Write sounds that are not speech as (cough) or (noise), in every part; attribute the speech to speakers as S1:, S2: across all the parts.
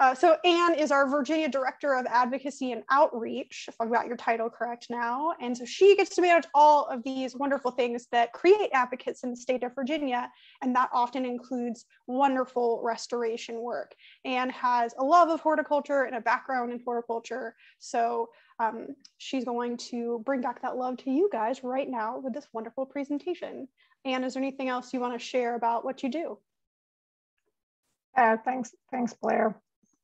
S1: Uh, so Ann is our Virginia Director of Advocacy and Outreach, if I've got your title correct now. And so she gets to manage all of these wonderful things that create advocates in the state of Virginia. And that often includes wonderful restoration work. Ann has a love of horticulture and a background in horticulture. So um, she's going to bring back that love to you guys right now with this wonderful presentation. Ann, is there anything else you want to share about what you do?
S2: Uh, thanks, thanks, Blair.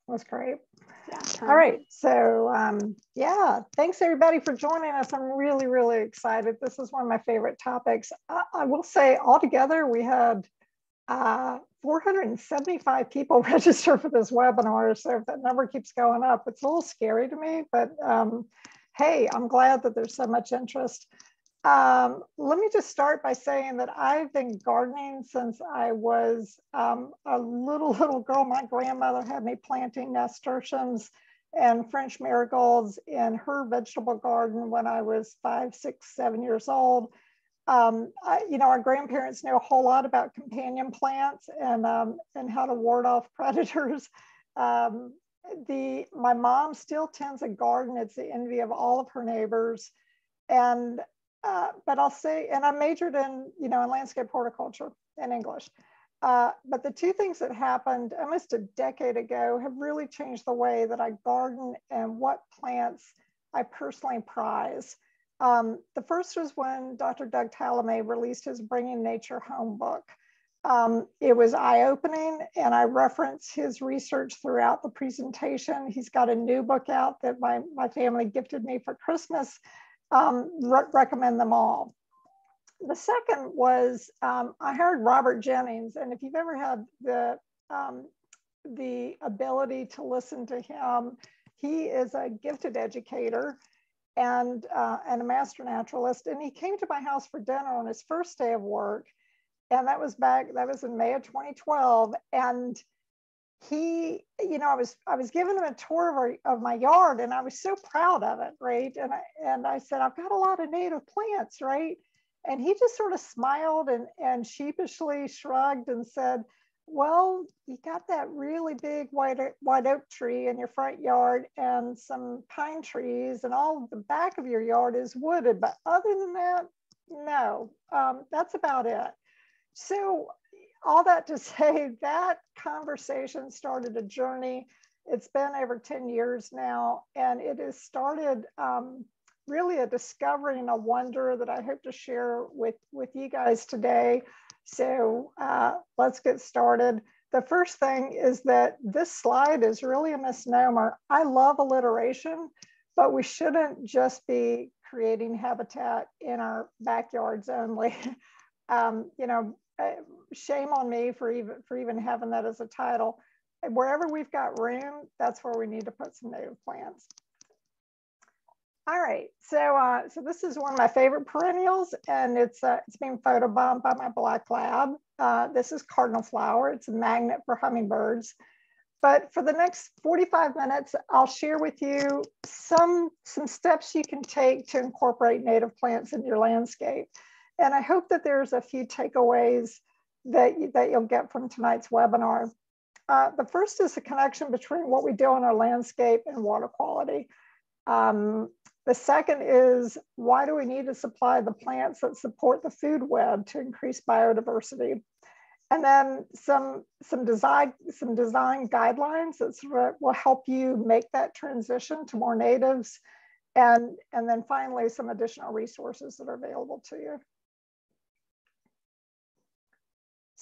S2: That was great. Yeah, All right, so um, yeah, thanks everybody for joining us. I'm really, really excited. This is one of my favorite topics. I, I will say altogether, we had uh, 475 people (laughs) register for this webinar. So if that number keeps going up, it's a little scary to me, but um, hey, I'm glad that there's so much interest. Um, let me just start by saying that I've been gardening since I was um, a little, (laughs) little girl. My grandmother had me planting nasturtiums and French marigolds in her vegetable garden when I was five, six, seven years old. Um, I, you know, our grandparents knew a whole lot about companion plants and, um, and how to ward off (laughs) predators. Um, the, my mom still tends a garden. It's the envy of all of her neighbors. And uh, but I'll say, and I majored in, you know, in landscape horticulture and English. Uh, but the two things that happened almost a decade ago have really changed the way that I garden and what plants I personally prize. Um, the first was when Dr. Doug Tallamy released his Bringing Nature Home book. Um, it was eye-opening and I reference his research throughout the presentation. He's got a new book out that my, my family gifted me for Christmas um, re recommend them all. The second was um, I heard Robert Jennings, and if you've ever had the um, the ability to listen to him, he is a gifted educator and uh, and a master naturalist. And he came to my house for dinner on his first day of work, and that was back that was in May of 2012, and he, you know, I was I was giving him a tour of, our, of my yard, and I was so proud of it, right? And I and I said, I've got a lot of native plants, right? And he just sort of smiled and and sheepishly shrugged and said, Well, you got that really big white white oak tree in your front yard, and some pine trees, and all the back of your yard is wooded, but other than that, no, um, that's about it. So all that to (laughs) say that conversation started a journey. It's been over 10 years now, and it has started um, really a discovering a wonder that I hope to share with, with you guys today. So uh, let's get started. The first thing is that this slide is really a misnomer. I love alliteration, but we shouldn't just be creating habitat in our backyards only. (laughs) um, you know, uh, shame on me for even for even having that as a title. Wherever we've got room, that's where we need to put some native plants. All right, so uh, so this is one of my favorite perennials, and it's uh, it's being photobombed by my black lab. Uh, this is cardinal flower. It's a magnet for hummingbirds. But for the next 45 minutes, I'll share with you some some steps you can take to incorporate native plants in your landscape. And I hope that there's a few takeaways that, you, that you'll get from tonight's webinar. Uh, the first is the connection between what we do in our landscape and water quality. Um, the second is why do we need to supply the plants that support the food web to increase biodiversity? And then some, some, design, some design guidelines that sort of will help you make that transition to more natives. And, and then finally, some additional resources that are available to you.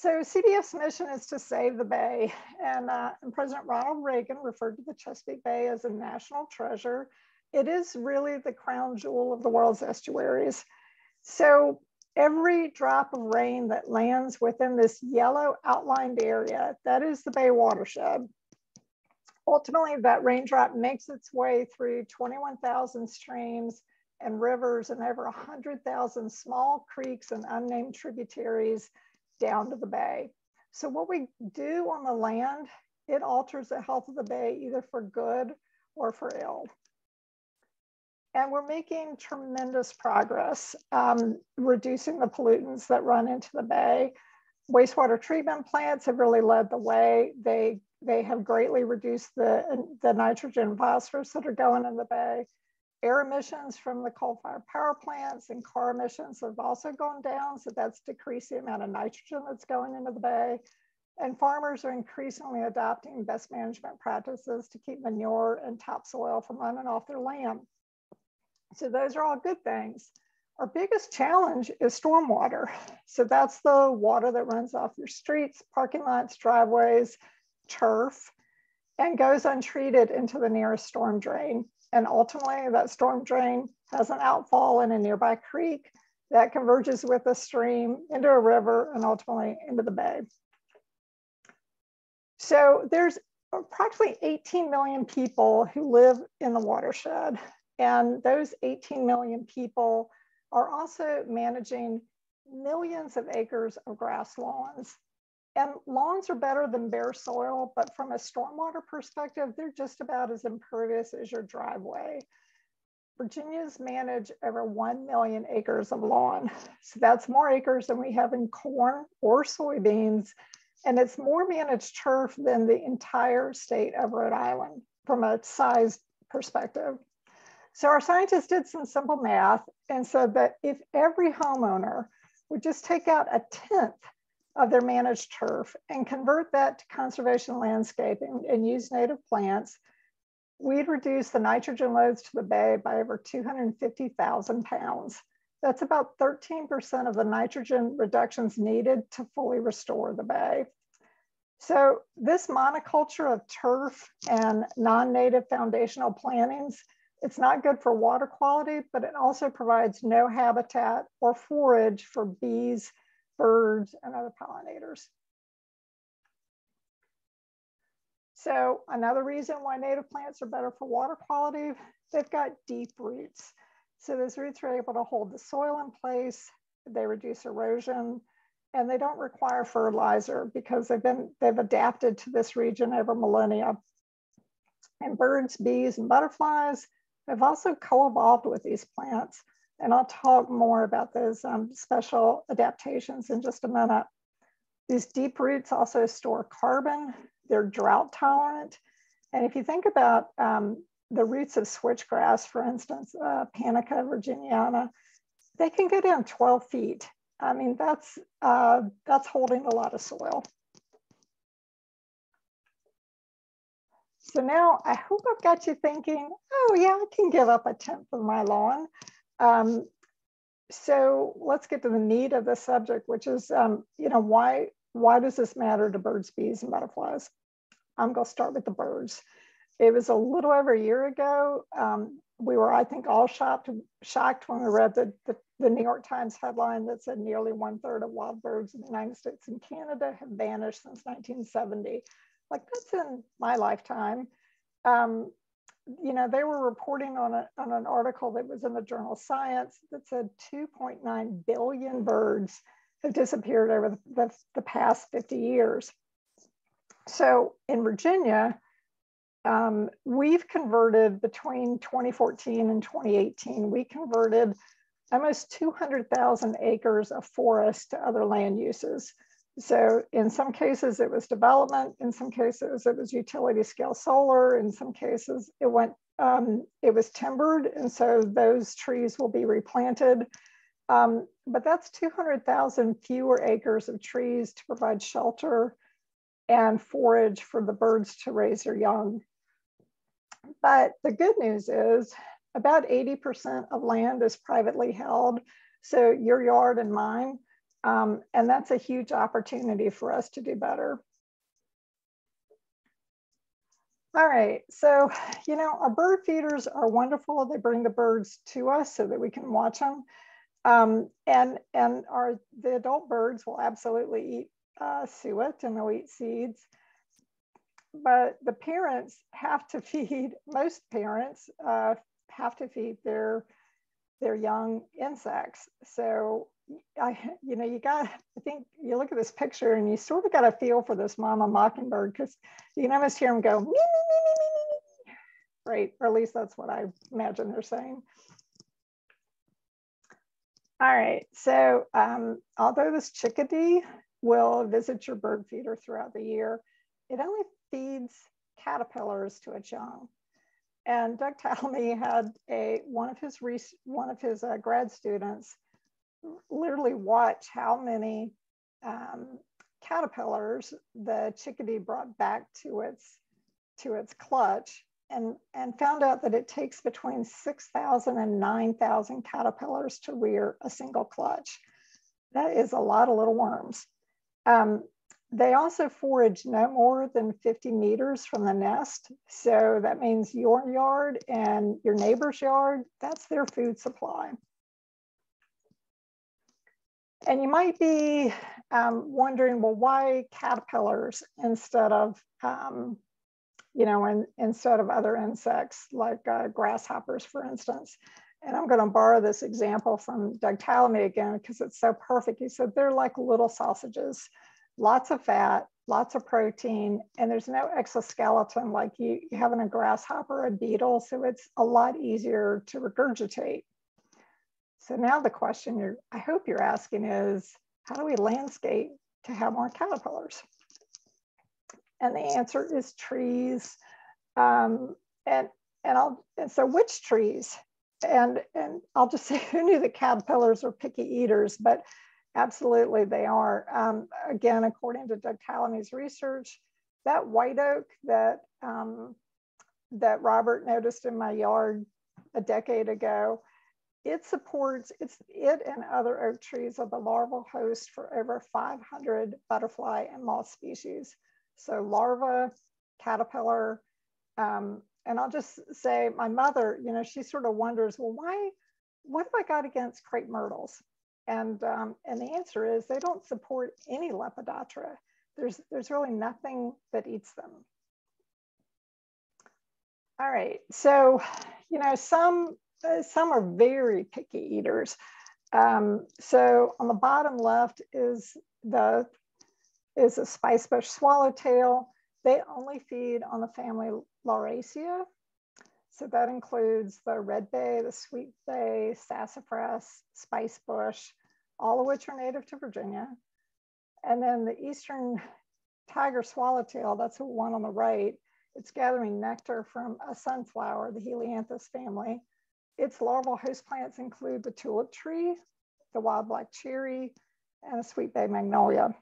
S2: So CBF's mission is to save the Bay. And, uh, and, President Ronald Reagan referred to the Chesapeake Bay as a national treasure. It is really the crown jewel of the world's estuaries. So every drop of rain that lands within this yellow outlined area, that is the Bay watershed. Ultimately, that raindrop makes its way through 21,000 streams and rivers and over 100,000 small creeks and unnamed tributaries down to the bay. So what we do on the land, it alters the health of the bay either for good or for ill. And we're making tremendous progress, um, reducing the pollutants that run into the bay. Wastewater treatment plants have really led the way. They, they have greatly reduced the, the nitrogen and phosphorus that are going in the bay. Air emissions from the coal-fired power plants and car emissions have also gone down, so that's decreased the amount of nitrogen that's going into the bay. And farmers are increasingly adopting best management practices to keep manure and topsoil from running off their land. So those are all good things. Our biggest challenge is stormwater. So that's the water that runs off your streets, parking lots, driveways, turf, and goes untreated into the nearest storm drain. And ultimately, that storm drain has an outfall in a nearby creek that converges with a stream into a river and ultimately into the bay. So there's approximately 18 million people who live in the watershed. And those 18 million people are also managing millions of acres of grass lawns. And lawns are better than bare soil, but from a stormwater perspective, they're just about as impervious as your driveway. Virginia's manage over 1 million acres of lawn. (laughs) So that's more acres than we have in corn or soybeans. And it's more managed turf than the entire state of Rhode Island from a size perspective. So our scientists did some simple math and said that if every homeowner would just take out a tenth of their managed turf and convert that to conservation landscaping and use native plants, we'd reduce the nitrogen loads to the bay by over 250,000 pounds. That's about 13% of the nitrogen reductions needed to fully restore the bay. So this monoculture of turf and non-native foundational plantings, it's not good for water quality, but it also provides no habitat or forage for bees birds, and other pollinators. So another reason why native plants are better for water quality, they've got deep roots. So those roots are able to hold the soil in place, they reduce erosion, and they don't require fertilizer because they've been they've adapted to this region over millennia. And birds, bees, and butterflies have also co-evolved with these plants and I'll talk more about those um, special adaptations in just a minute. These deep roots also store carbon, they're drought tolerant. And if you think about um, the roots of switchgrass, for instance, uh, Panica virginiana, they can go down 12 feet. I mean, that's, uh, that's holding a lot of soil. So now I hope I've got you thinking, oh yeah, I can give up a tenth of my lawn. Um, so let's get to the meat of the subject, which is, um, you know, why, why does this matter to birds, bees, and butterflies? I'm going to start with the birds. It was a little over a year ago. Um, we were, I think, all shocked, shocked when we read the, the, the New York Times headline that said nearly one third of wild birds in the United States and Canada have vanished since 1970. Like that's in my lifetime. Um, you know, they were reporting on, a, on an article that was in the journal Science that said 2.9 billion birds have disappeared over the, the, the past 50 years. So in Virginia, um, we've converted between 2014 and 2018, we converted almost 200,000 acres of forest to other land uses. So in some cases it was development, in some cases it was utility scale solar, in some cases it went, um, it was timbered, and so those trees will be replanted. Um, but that's 200,000 fewer acres of trees to provide shelter and forage for the birds to raise their young. But the good news is about 80% of land is privately held. So your yard and mine um, and that's a huge opportunity for us to do better. All right, so, you know, our bird feeders are wonderful. They bring the birds to us so that we can watch them. Um, and and our the adult birds will absolutely eat uh, suet and they'll eat seeds. But the parents have to feed, most parents uh, have to feed their, their young insects. So I, you know, you got, I think you look at this picture and you sort of got a feel for this mama mockingbird because you can almost hear them go, me, me, me, me, me, me. Right. Or at least that's what I imagine they're saying. All right. So um, although this chickadee will visit your bird feeder throughout the year, it only feeds caterpillars to its young. And Doug Tallamy had a one of his one of his uh, grad students literally watch how many um, caterpillars the chickadee brought back to its to its clutch and, and found out that it takes between 6,000 and 9,000 caterpillars to rear a single clutch. That is a lot of little worms. Um, they also forage no more than 50 meters from the nest. So that means your yard and your neighbor's yard, that's their food supply. And you might be um, wondering, well, why caterpillars instead of, um, you know, in, instead of other insects like uh, grasshoppers, for instance. And I'm going to borrow this example from Doug Tallamy again because it's so perfect. He said they're like little sausages, lots of fat, lots of protein, and there's no exoskeleton like you, you have in a grasshopper a beetle. So it's a lot easier to regurgitate. So now the question you're, I hope you're asking is, how do we landscape to have more caterpillars? And the answer is trees. Um, and, and, I'll, and so which trees? And, and I'll just (laughs) say, who knew that caterpillars are picky eaters? But absolutely they are. Um, again, according to Doug Tallamy's research, that white oak that, um, that Robert noticed in my yard a decade ago, it supports, it's, it and other oak trees are the larval host for over 500 butterfly and moth species. So larva, caterpillar, um, and I'll just say my mother, you know, she sort of wonders, well, why, what have I got against crepe myrtles? And, um, and the answer is they don't support any Lepidoptera. There's, there's really nothing that eats them. All right, so, you know, some some are very picky eaters. Um, so on the bottom left is the is a spicebush swallowtail. They only feed on the family Lauraceae. So that includes the red bay, the sweet bay, sassafras, spicebush, all of which are native to Virginia. And then the eastern tiger swallowtail, that's the one on the right, it's gathering nectar from a sunflower, the Helianthus family. Its larval host plants include the tulip tree, the wild black cherry, and a sweet bay magnolia.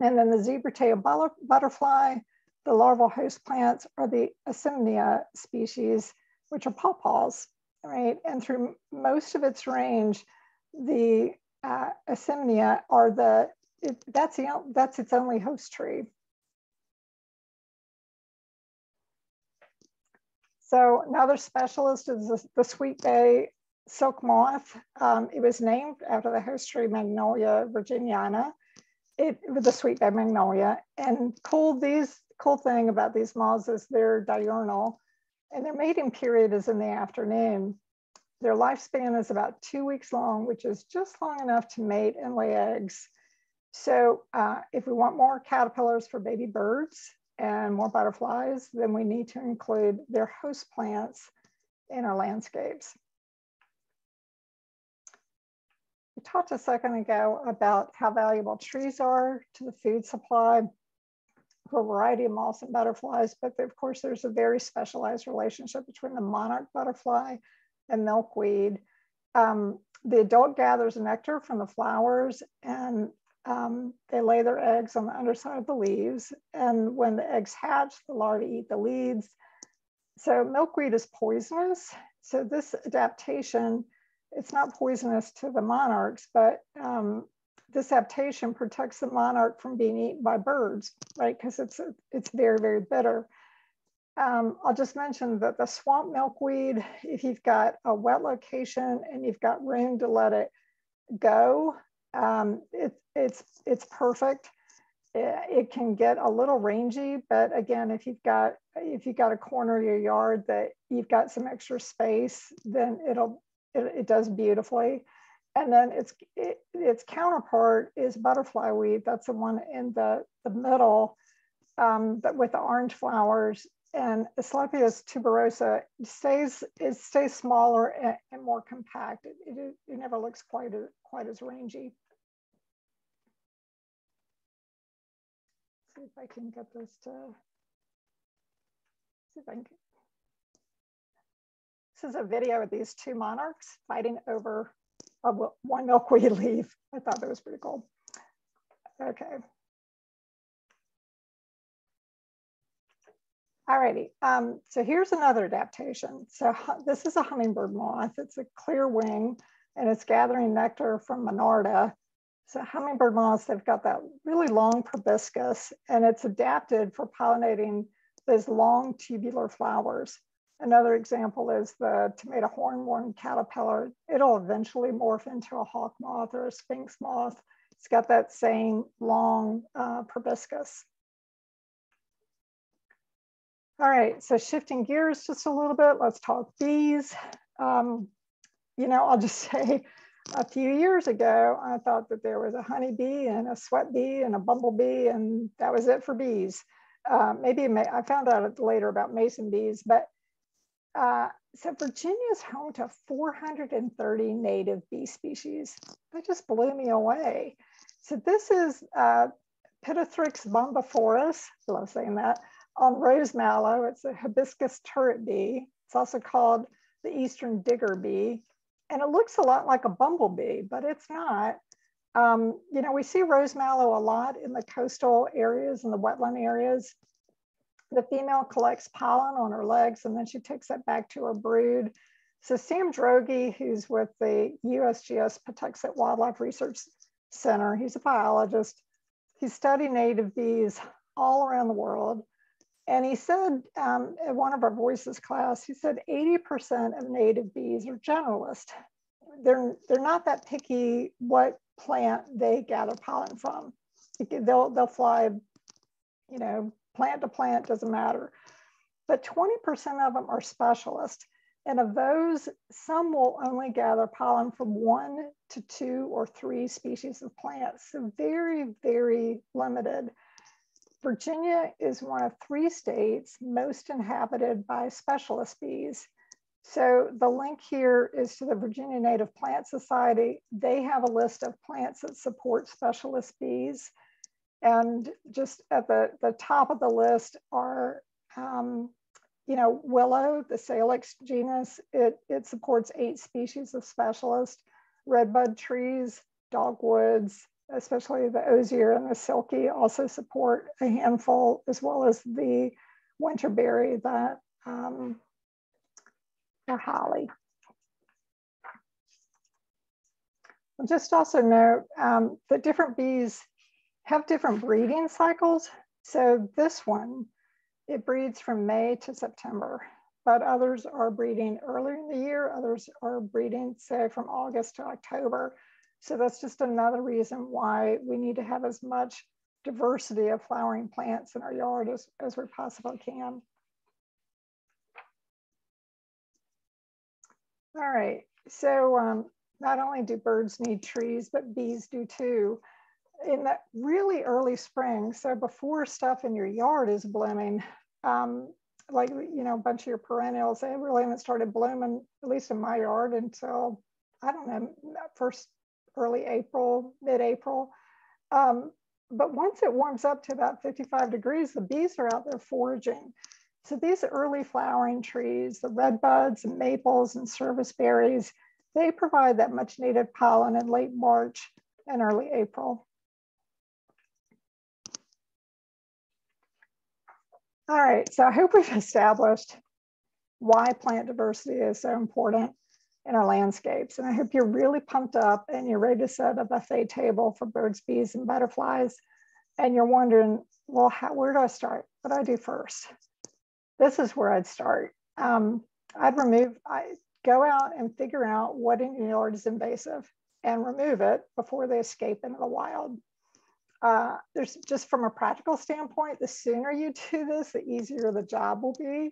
S2: And then the zebra tail butterfly, the larval host plants are the Asimina species, which are pawpaws, right? And through most of its range, the uh, Asimina are the, it, that's, the, that's its only host tree. So another specialist is the, the Sweet Bay silk moth. Um, it was named after the host tree Magnolia virginiana, it, with the Sweet Bay magnolia. And cool, these cool thing about these moths is they're diurnal and their mating period is in the afternoon. Their lifespan is about two weeks long, which is just long enough to mate and lay eggs. So uh, if we want more caterpillars for baby birds, and more butterflies, then we need to include their host plants in our landscapes. We talked a second ago about how valuable trees are to the food supply for a variety of moths and butterflies, but of course there's a very specialized relationship between the monarch butterfly and milkweed. Um, the adult gathers nectar from the flowers and um, they lay their eggs on the underside of the leaves. And when the eggs hatch, the larvae eat the leaves. So milkweed is poisonous. So this adaptation, it's not poisonous to the monarchs, but um, this adaptation protects the monarch from being eaten by birds, right? Because it's, it's very, very bitter. Um, I'll just mention that the swamp milkweed, if you've got a wet location and you've got room to let it go, um, it, it's, it's perfect. It, can get a little rangy, but again, if you've got if you've got a corner of your yard that you've got some extra space, then it'll it, it does beautifully. And then its it, its counterpart is butterfly weed. That's the one in the the middle, um, that with the orange flowers. And Asclepias tuberosa stays it stays smaller and, and more compact. It, it, it never looks quite as quite as rangy. see if I can get this to see if I can. This is a video of these two monarchs fighting over a one milkweed (laughs) leaf. I thought that was pretty cool. Okay. Alrighty, um, so here's another adaptation. So this is a hummingbird moth. It's a clear wing and it's gathering nectar from Monarda. So hummingbird moths, they've got that really long proboscis and it's adapted for pollinating those long tubular flowers. Another example is the tomato hornworm caterpillar. It'll eventually morph into a hawk moth or a sphinx moth. It's got that same long uh, proboscis. All right, so shifting gears just a little bit, let's talk bees. Um, you know, I'll just (laughs) say a few years ago, I thought that there was a honeybee and a sweat bee and a bumblebee, and that was it for bees. Uh, maybe I found out later about mason bees, but uh, so Virginia is home to 430 native bee species. That just blew me away. So this is uh, Ptilothrix bombiformis, I love saying that, on rose mallow. It's a hibiscus turret bee. It's also called the eastern digger bee. And it looks a lot like a bumblebee, but it's not. Um, you know, we see rose mallow a lot in the coastal areas and the wetland areas. The female collects pollen on her legs and then she takes it back to her brood. So Sam Droege, who's with the USGS Patuxent Wildlife Research Center, he's a biologist. He's studied native bees all around the world. And he said um, in one of our voices class, he said 80% of native bees are generalist. They're, they're not that picky what plant they gather pollen from. They'll, they'll fly, you know, plant to plant, doesn't matter. But 20% of them are specialists. And of those, some will only gather pollen from one to two or three species of plants. So very, very limited. Virginia is one of three states most inhabited by specialist bees. So the link here is to the Virginia Native Plant Society. They have a list of plants that support specialist bees. And just at the, the top of the list are, um, you know, willow, the Salix genus, it, it supports eight species of specialist, redbud trees, dogwoods, especially the osier and the silky also support a handful, as well as the winterberry that um, the holly. I'll just also note um, that different bees have different breeding cycles. So this one, it breeds from May to September, but others are breeding earlier in the year. Others are breeding, say, from August to October. So that's just another reason why we need to have as much diversity of flowering plants in our yard as, as we possibly can. All right, so um, not only do birds need trees, but bees do too. In that really early spring, so before stuff in your yard is blooming, um, like, you know, a bunch of your perennials, they really haven't started blooming, at least in my yard, until, I don't know, first early April, mid-April. Um, but once it warms up to about 55 degrees, the bees are out there foraging. So these early flowering trees, the red buds and maples and service berries, they provide that much needed pollen in late March and early April. All right, so I hope we've (laughs) established why plant diversity is so important in our landscapes. And I hope you're really pumped up and you're ready to set a buffet table for birds, bees, and butterflies. And you're wondering, well, how, where do I start? What do I do first? This is where I'd start. Um, I'd remove, I go out and figure out what in your yard is invasive and remove it before they escape into the wild. Uh, there's just from a practical standpoint, the sooner you do this, the easier the job will be.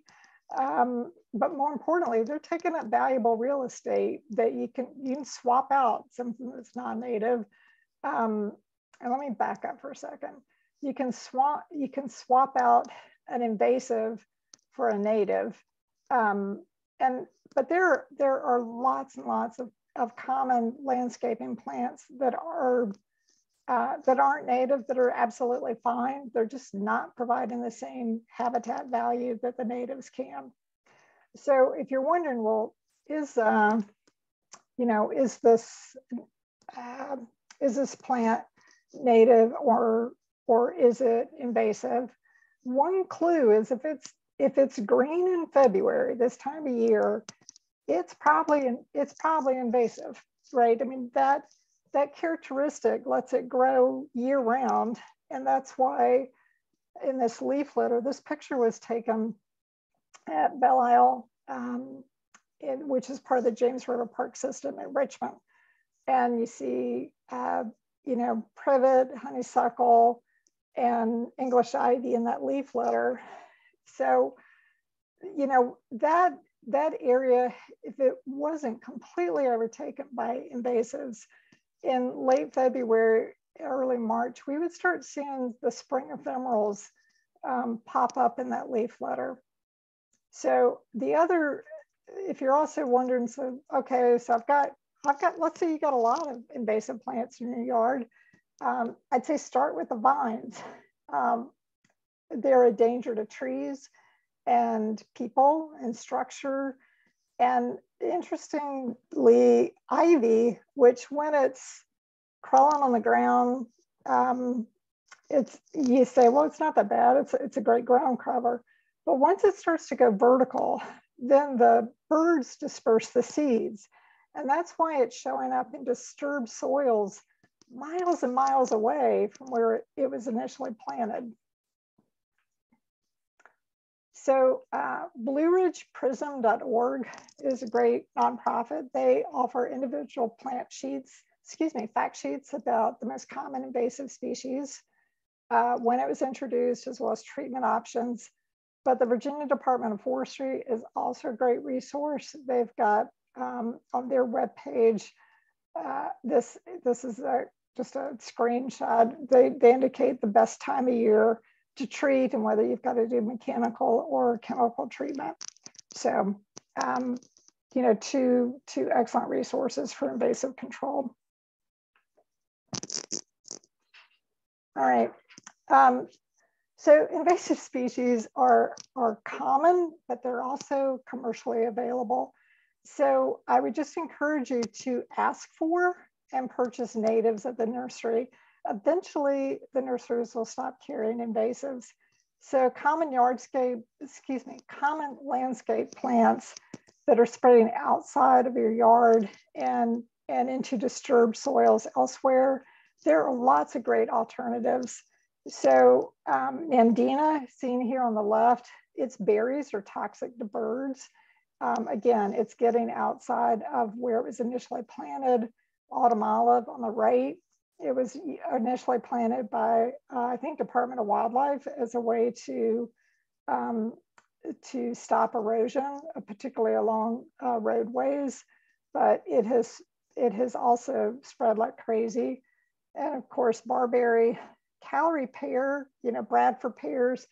S2: Um, but more importantly, they're taking up valuable real estate that you can you can swap out something that's non-native. Um, and let me back up for a second. You can swap you can swap out an invasive for a native. Um, and but there there are lots and lots of, of common landscaping plants that are uh, that aren't native that are absolutely fine. They're just not providing the same habitat value that the natives can. So if you're wondering, well, is, uh, you know, is this, uh, is this plant native or, or is it invasive? One clue is if it's, if it's green in February, this time of year, it's probably, it's probably invasive, right? I mean, that that characteristic lets it grow year round. And that's why in this leaf litter, this picture was taken at Belle Isle, um, in, which is part of the James River Park system in Richmond. And you see, uh, you know, privet, honeysuckle, and English ivy in that leaf litter. So, you know, that that area, if it wasn't completely overtaken by invasives, in late February, early March, we would start seeing the spring ephemerals um, pop up in that leaf litter. So the other, if you're also wondering, so okay, so I've got, I've got, let's say you got a lot of invasive plants in your yard. Um, I'd say start with the vines. Um, they're a danger to trees and people and structure. And interestingly, ivy, which when it's crawling on the ground, um, it's you say, well, it's not that bad. It's it's a great ground cover, but once it starts to go vertical, then the birds disperse the seeds, and that's why it's showing up in disturbed soils miles and miles away from where it was initially planted. So uh, BlueRidgePrism.org is a great nonprofit. They offer individual plant sheets, excuse me, fact sheets about the most common invasive species, uh, when it was introduced, as well as treatment options. But the Virginia Department of Forestry is also a great resource. They've got um, on their webpage, uh, this, this is a, just a screenshot. They, they indicate the best time of year to treat and whether you've got to do mechanical or chemical treatment. So, um, you know, two, two excellent resources for invasive control. All right. Um, so invasive species are, are common, but they're also commercially available. So I would just encourage you to ask for and purchase natives at the nursery eventually the nurseries will stop carrying invasives. So common yardscape, excuse me, common landscape plants that are spreading outside of your yard and, and into disturbed soils elsewhere, there are lots of great alternatives. So um, seen here on the left, its berries are toxic to birds. Um, again, it's getting outside of where it was initially planted. Autumn olive on the right it was initially planted by, uh, I think, Department of Wildlife as a way to um, to stop erosion, uh, particularly along uh, roadways. But it has it has also spread like crazy, and of course, barberry, Callery pear, you know, Bradford pears.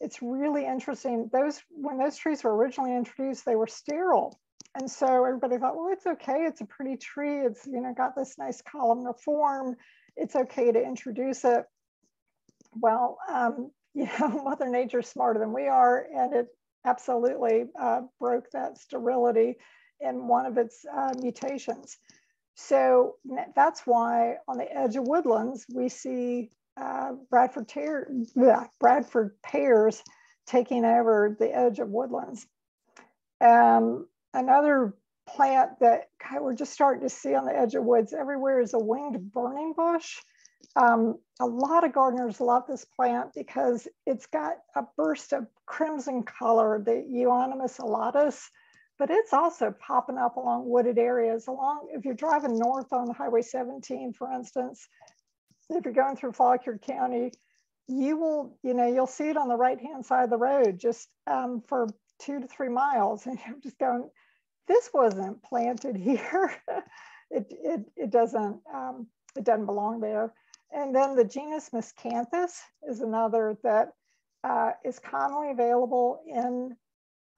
S2: It's really interesting. Those when those trees were originally introduced, they were sterile and so everybody thought, well, it's okay. It's a pretty tree. It's, you know, got this nice columnar form. It's okay to introduce it. Well, um, (laughs) you know, Mother Nature's smarter than we are, and it absolutely uh, broke that sterility in one of its uh, mutations. So that's why on the edge of woodlands, we see uh, Bradford, Bradford pears taking over the edge of woodlands. Um, another plant that we're just starting to see on the edge of woods everywhere is a winged burning bush. Um, a lot of gardeners love this plant because it's got a burst of crimson color, the Euonymus alatus, but it's also popping up along wooded areas. Along, if you're driving north on Highway 17, for instance, if you're going through Fauquier County, you will, you know, you'll see it on the right-hand side of the road just um, for two to three miles. (laughs) And I'm just going, this wasn't planted here. (laughs) it, it, it doesn't, um, it doesn't belong there. And then the genus Miscanthus is another that uh, is commonly available in,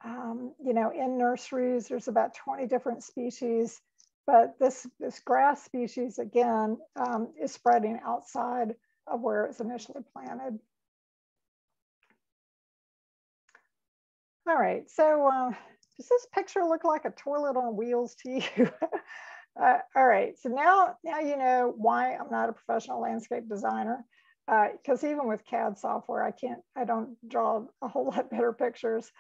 S2: um, you know, in nurseries. There's about 20 different species. but this, this grass species, again, um, is spreading outside of where it's initially planted. All right, so uh, does this picture look like a toilet on wheels to you? (laughs) uh, all right, so now, now you know why I'm not a professional landscape designer because uh, even with CAD software, I can't, I don't draw a whole (laughs) lot better pictures.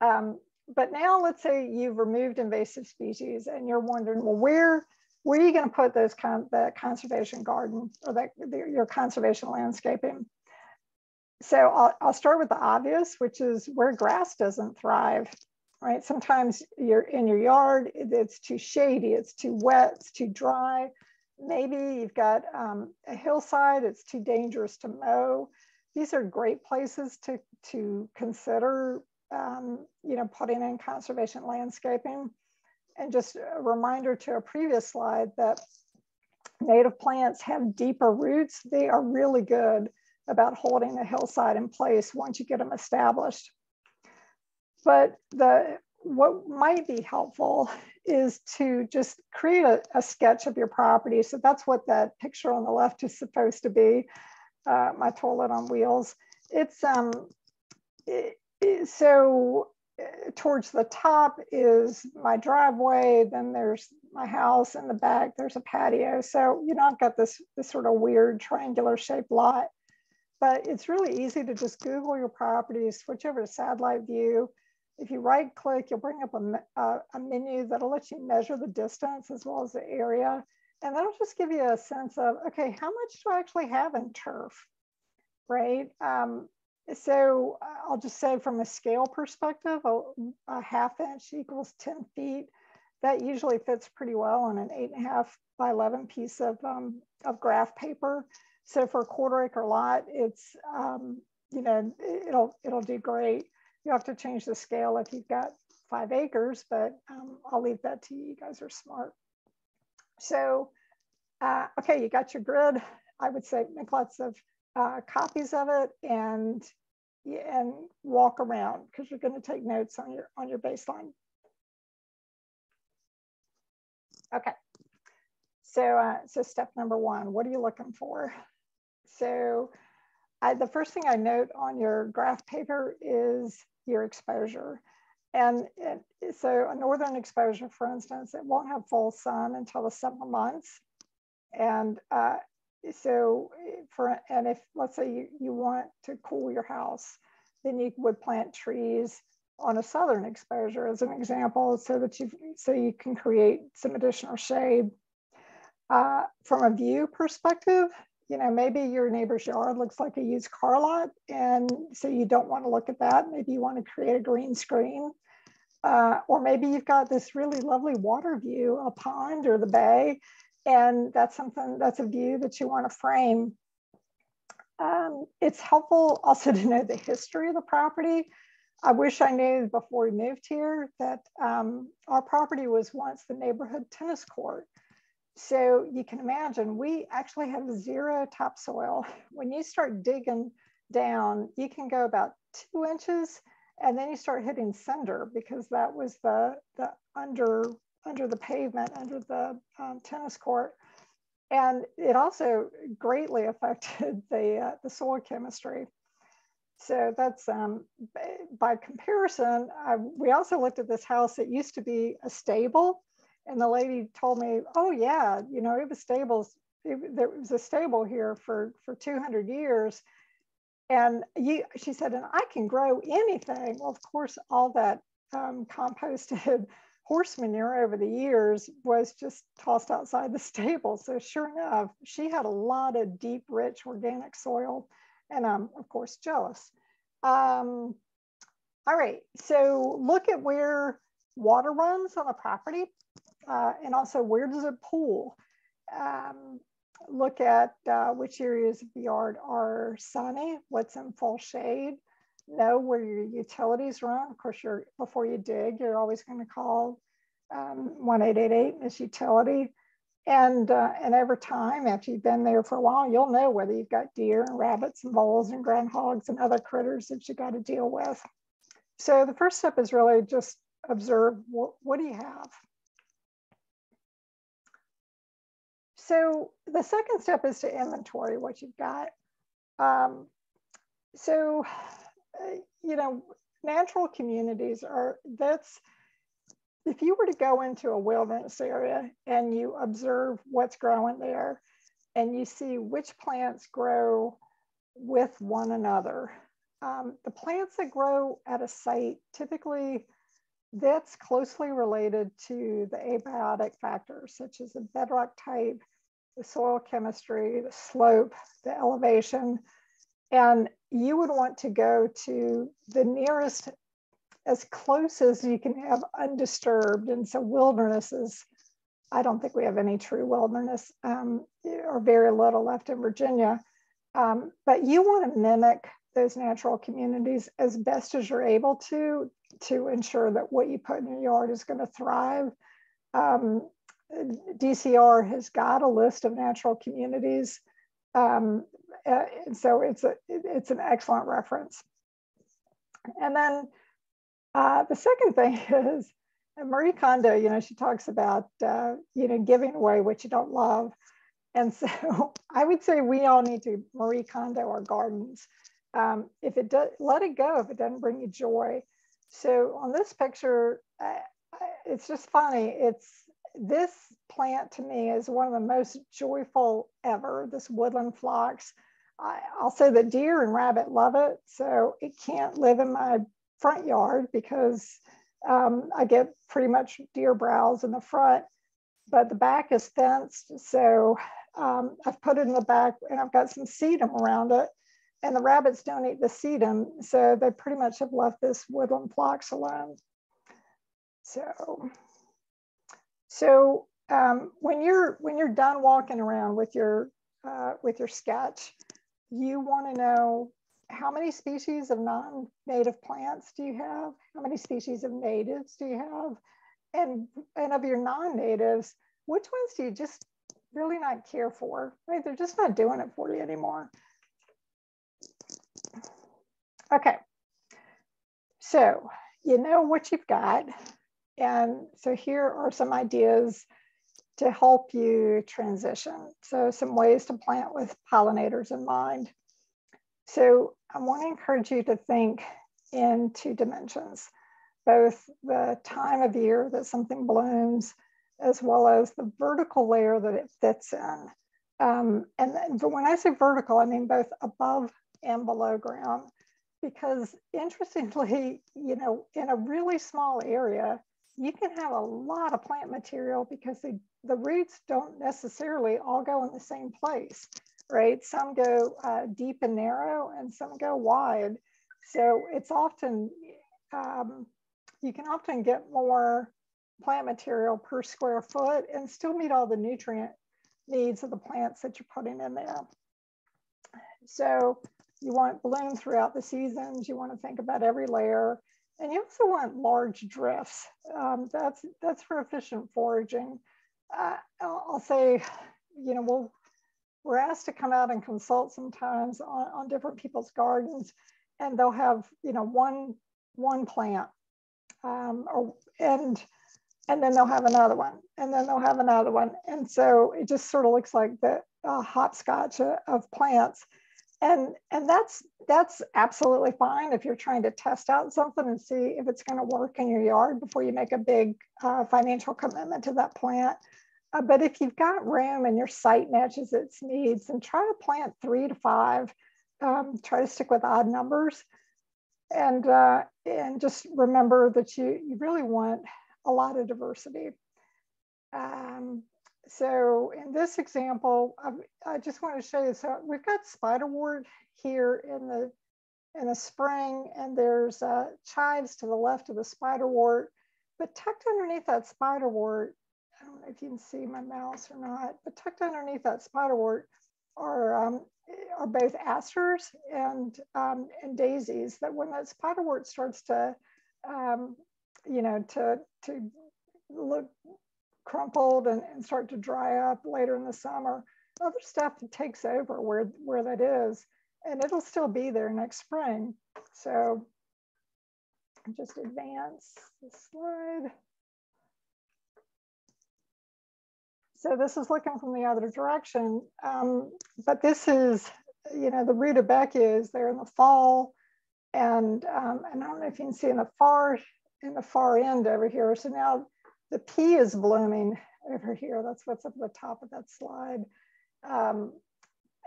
S2: Um, but now let's say you've removed invasive species and you're wondering, well, where, where are you going to put those con the conservation garden or that your conservation landscaping? So I'll, I'll start with the obvious, which is where grass doesn't thrive, right? Sometimes you're in your yard, it's too shady, it's too wet, it's too dry. Maybe you've got um, a hillside, it's too dangerous to mow. These are great places to, to consider um, you know, putting in conservation landscaping. And just a reminder to a previous slide that native plants have deeper roots. They are really good about holding the hillside in place once you get them established. But the what might be helpful is to just create a, a, sketch of your property. So that's what that picture on the left is supposed to be, uh, my toilet on wheels. It's um, it, so uh, towards the top is my driveway, then there's my house in the back, there's a patio. So, you know, I've got this, this sort of weird triangular shaped lot, but it's really easy to just Google your property, switch over to satellite view. If you right click, you'll bring up a, a, a menu that'll let you measure the distance as well as the area. And that'll just give you a sense of, okay, how much do I actually have in turf, right? Um, so uh, I'll just say from a scale perspective, a, a, half inch equals 10 feet. That usually fits pretty well on an eight and a half by 11 piece of, um, of graph paper. So for a quarter acre lot, it's, um, you know, it'll, it'll do great. You have to change the scale if you've got five acres, but um, I'll leave that to you. You guys are smart. So, uh, okay, you got your grid. I would say make lots of uh, copies of it and and walk around because you're going to take notes on your on your baseline. Okay, so uh, so step number one, what are you looking for? So I, the first thing I note on your graph paper is your exposure. And it, so a northern exposure, for instance, it won't have full sun until the summer months. And uh, so for and if let's say you, you want to cool your house then you would plant trees on a southern exposure as an example so that you so you can create some additional shade uh, from a view perspective you know maybe your neighbor's yard looks like a used car lot and so you don't want to look at that maybe you want to create a green screen uh, or maybe you've got this really lovely water view a pond or the bay and that's something that's a view that you want to frame. Um, it's helpful also (laughs) to know the history of the property. I wish I knew before we moved here that um, our property was once the neighborhood tennis court. So you can imagine we actually have zero topsoil. (laughs) When you start digging down, you can go about two inches and then you start hitting cinder because that was the, the under under the pavement, under the um, tennis court. And it also greatly affected (laughs) the, uh, the soil chemistry. So that's um, by comparison, I, we also looked at this house It used to be a stable. And the lady told me, oh yeah, you know, it was stables. It, there was a stable here for, for 200 years. And you, she said, and I can grow anything. Well, of course, all that um, composted (laughs) horse manure over the years was just tossed outside the (laughs) stable. So sure enough, she had a lot of deep, rich organic soil. And I'm, of course, jealous. Um, all right, so look at where water runs on the property uh, and also where does it pool? Um, look at uh, which areas of the yard are sunny, what's in full shade, know where your utilities run. Of course, you're before you dig, you're always going to call um, 1888 Miss Utility. And, uh, and over time, after you've been there for a while, you'll know whether you've got deer and rabbits and voles and groundhogs and other critters that you got to deal with. So the first step is really just observe what do you have? So the second step is to inventory what you've got. Um, so, uh, you know, natural communities are, that's, if you were to go into a wilderness area and you observe what's growing there and you see which plants grow with one another, um, the plants that grow at a site typically that's closely related to the abiotic factors such as the bedrock type, the soil chemistry, the slope, the elevation. And you would want to go to the nearest, as close as you can have undisturbed. And so wilderness is, I don't think we have any true wilderness um, or very little left in Virginia. Um, but you want to mimic those natural communities as best as you're able to to ensure that what you put in your yard is going to thrive. Um, DCR has got a list of natural communities. Um, and so it's, a, it's an excellent reference. And then uh, the second thing (laughs) is Marie Kondo, you know, she talks about, uh, you know, giving away what you don't love. And so (laughs) I would say we all need to Marie Kondo our gardens. Um, if it does, let it go if it doesn't bring you joy. So on this picture, uh, it's just funny. It's this plant to me is one of the most joyful ever, this woodland phlox. I, say that deer and rabbit love it. So it can't live in my front yard because um, I get pretty much deer browse in the front, but the back is fenced. So um, I've put it in the back and I've got some sedum around it and the rabbits don't eat the sedum. So they pretty much have left this woodland phlox alone. So, so um, when you're when you're done walking around with your uh, with your sketch, you want to know how many species of non-native plants do you have? How many species of natives do you have? And and of your non-natives, which ones do you just really not care for? Right? They're just not doing it for you anymore. Okay, so you know what you've got. And so here are some ideas to help you transition. So some ways to plant with pollinators in mind. So I want to encourage you to think in two dimensions, both the time of year that something blooms, as well as the vertical layer that it fits in. Um, and then, when I say vertical, I mean both above and below ground because interestingly, (laughs) you know, in a really small area, you can have a lot of plant material because the, the roots don't necessarily all go in the same place, right? Some go uh, deep and narrow and some go wide. So it's often, um, you can often get more plant material per square foot and still meet all the nutrient needs of the plants that you're putting in there. So you want bloom throughout the seasons. You want to think about every layer. And you also want large drifts. Um, that's, that's for efficient foraging. Uh, I'll, I'll, say, you know, we'll, we're asked to come out and consult sometimes on, on different people's gardens and they'll have, you know, one, one plant um, or, and, and then they'll have another one and then they'll have another one. And so it just sort of looks like the uh, hopscotch of plants and and that's that's absolutely fine if you're trying to test out something and see if it's going to work in your yard before you make a big uh, financial commitment to that plant. Uh, but if you've got room and your site matches its needs and try to plant three to five um, try to stick with odd numbers. And uh, and just remember that you you really want a lot of diversity. Um, so in this example, I, I just want to show you, so we've got spiderwort here in the in the spring, and there's uh, chives to the left of the spiderwort, but tucked underneath that spiderwort, I don't know if you can see my mouse or not, but tucked underneath that spiderwort are, um, are both asters and, um, and daisies that when that spiderwort starts to, um, you know, to, to look crumpled and, and start to dry up later in the summer. Other stuff takes over where, where that is, and it'll still be there next spring. So just advance the slide. so this is looking from the other direction. Um, but this is, you know, the rudbeckia is there in the fall. And, um, and I don't know if you can see in the far, in the far end over here. So now the pea is blooming over here. That's what's up at the top of that slide. Um,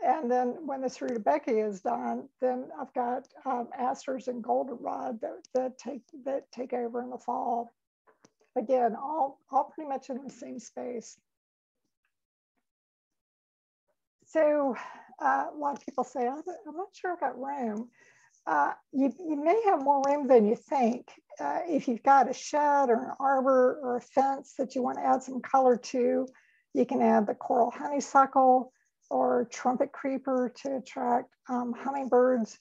S2: and then when this rudbeckia is done, then I've got um, asters and goldenrod that, that take that take over in the fall. Again, all all pretty much in the same space. So uh, a lot of people say, I'm not sure I've got room. Uh, you, you may have more room than you think. Uh, if you've got a shed or an arbor or a fence that you want to add some color to, you can add the coral honeysuckle or trumpet creeper to attract um, hummingbirds.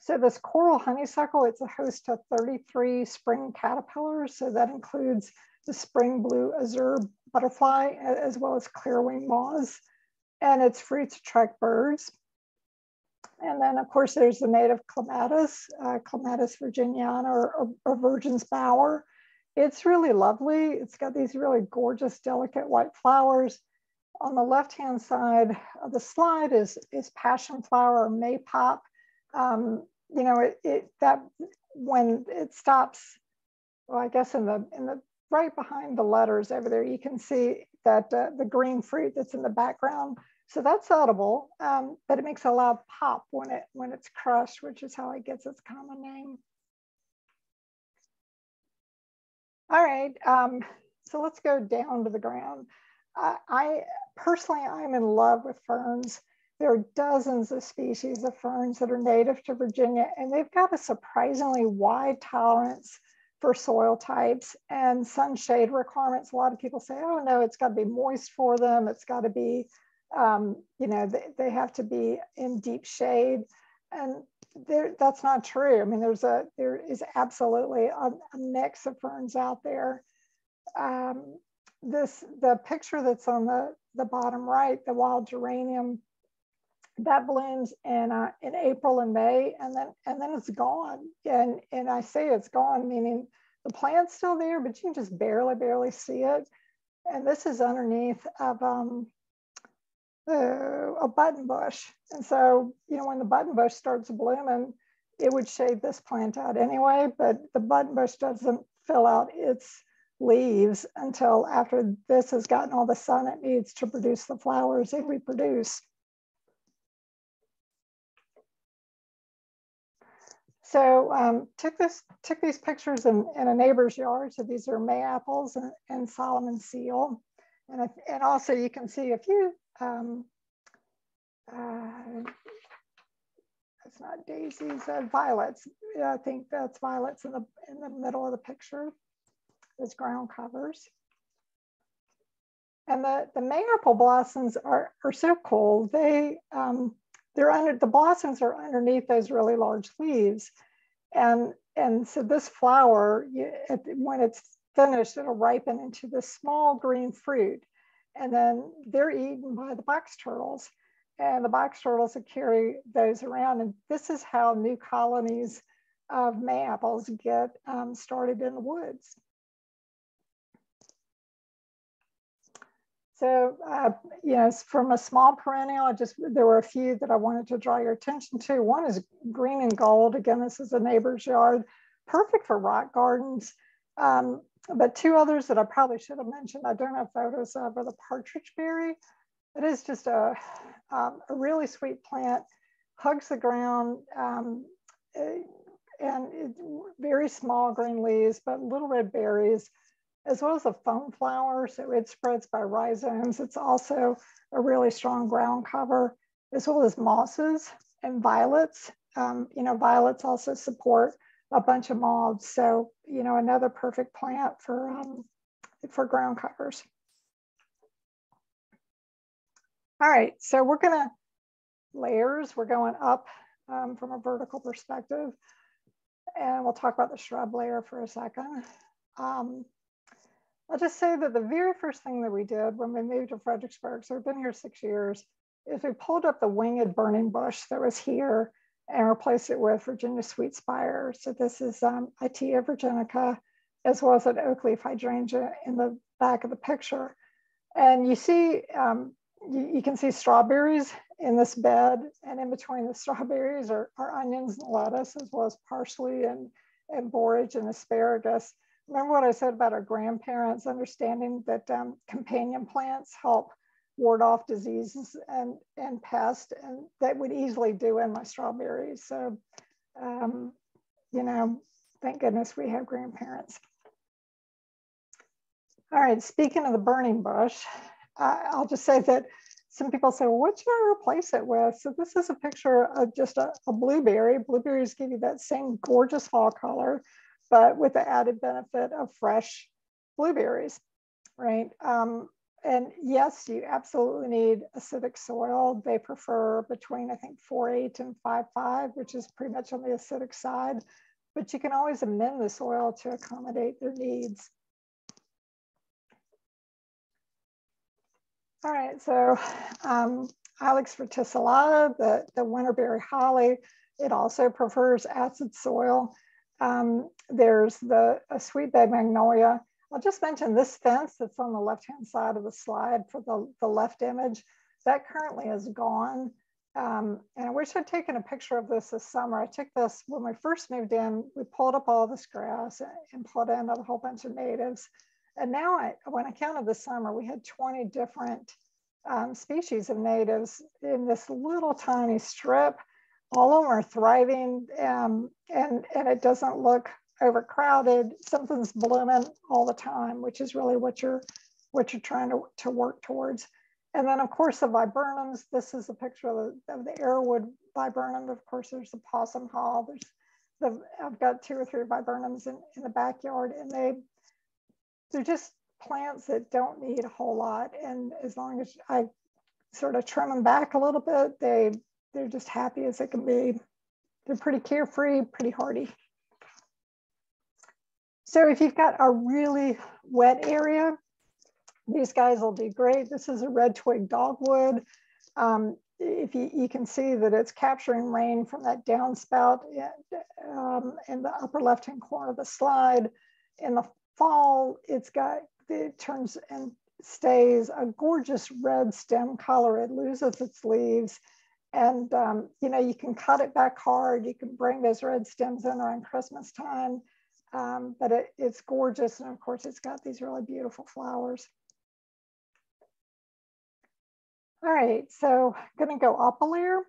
S2: So this coral honeysuckle, it's a host of 33 spring caterpillars. So that includes the spring blue azure butterfly, as well as clearwing moths and its fruits attract birds. And then, of course, there's the native clematis, uh, Clematis virginiana or, or, or, virgin's bower. It's really lovely. It's got these really gorgeous, delicate white flowers. On the left-hand side of the slide is, is passion flower or maypop. Um, you know, it, it that when it stops, well, I guess in the in the right behind the letters over there, you can see that uh, the green fruit that's in the background. So that's edible, um, but it makes a loud pop when it when it's crushed, which is how it gets its common name. All right, um, so let's go down to the ground. Uh, I personally, I'm in love with ferns. There are dozens of species of ferns that are native to Virginia, and they've got a surprisingly wide tolerance for soil types and sunshade requirements. A lot of people say, oh no, it's got to be moist for them. It's got to be, um, you know, they, they have to be in deep shade. And there, that's not true. I mean, there's a, there is absolutely a, a mix of ferns out there. Um, this, the picture that's on the, the bottom right, the wild geranium, that blooms in uh, in April and May, and then and then it's gone. And and I say it's gone, meaning the plant's still there, but you can just barely barely see it. And this is underneath of um, uh, a button bush. And so you know when the button bush starts blooming, it would shade this plant out anyway. But the button bush doesn't fill out its leaves until after this has gotten all the sun it needs to produce the flowers and reproduce. So um, took this took these pictures in, in a neighbor's yard. So these are May apples and, and Solomon seal. And, and also you can see a few, um, uh, it's not daisies, uh, violets. I think that's violets in the, in the middle of the picture as ground covers. And the, the May blossoms are, are so cool. They, um, they're under the blossoms are underneath those really large leaves and and so this flower you when it's finished it'll ripen into this small green fruit and then they're eaten by the box turtles and the box turtles will carry those around and this is how new colonies of mayapples get um, started in the woods So, uh, you know, from a small perennial, I just, there were a few that I wanted to draw your attention to. One is green and gold. Again, this is a neighbor's yard, perfect for rock gardens. Um, but two others that I probably should have mentioned, I don't have photos of, are the partridge berry. It is just a, um, a really sweet plant, hugs the ground, um, eh, and it, very small green leaves, but little red berries as well as a foam flower. So it spreads by rhizomes. It's also a really strong ground cover, as well as mosses and violets. Um, you know, violets also support a bunch of moths. So, you know, another perfect plant for, um, for ground covers. All right, so we're gonna layers, we're going up um, from a vertical perspective. And we'll talk about the shrub layer for a second. Um, I'll just say that the very first thing that we did when we moved to Fredericksburg, so we've been here six years, is we pulled up the winged burning bush that was here and replace it with Virginia sweet spire. So this is um, Itea virginica, as well as an oak leaf hydrangea in the back of the picture. And you see, um, you, you, can see strawberries in this bed and in between the strawberries are, are onions and lettuce as well as parsley and, and borage and asparagus. Remember what I said about our grandparents understanding that um, companion plants help ward off diseases and, and pests and that would easily do in my strawberries. So, um, you know, thank goodness we have grandparents. All right, speaking of the burning bush, uh, I'll just say that some people say, well, what should I replace it with? So this is a picture of just a, a blueberry. Blueberries give you that same gorgeous fall color, but with the added benefit of fresh blueberries, right? Um, and yes, you absolutely need acidic soil. They prefer between, I think, 4.8 and 5.5, which is pretty much on the acidic side, but you can always amend the soil to accommodate their needs. All right, so um, Ilex verticillata, the, the winterberry holly, it also prefers acid soil. Um, there's the sweet bay magnolia. I'll just mention this fence that's on the left-hand side of the slide for the, the left image. That currently is gone. Um, and I wish I'd taken a picture of this this summer. I took this when we first moved in, we pulled up all this grass and put in a whole bunch of natives. And now I, when I counted this summer, we had 20 different um, species of natives in this little tiny strip. All of them are thriving um, and, and it doesn't look overcrowded. Something's blooming all the time, which is really what you're, what you're trying to, to work towards. And then of course the viburnums, this is a picture of the, of the Arrowwood viburnum. Of course, there's the possum haw. There's the, I've got two or three viburnums in, in the backyard and they, they're just plants that don't need a whole lot. And as long as I sort of trim them back a little bit, they, they're just happy as they can be. They're pretty carefree, pretty hardy. So if you've got a really wet area, these guys will do great. This is a red twig dogwood. Um, if you, you can see that it's capturing rain from that downspout um, in the upper left-hand corner of the slide. In the fall, it's got it turns and stays a gorgeous red stem color. It loses its leaves. And, um, you know, you can cut it back hard. You can bring those red stems in around Christmas time. Um, but it, it's gorgeous. And of course, it's got these really beautiful flowers. All right, so I'm gonna go up a layer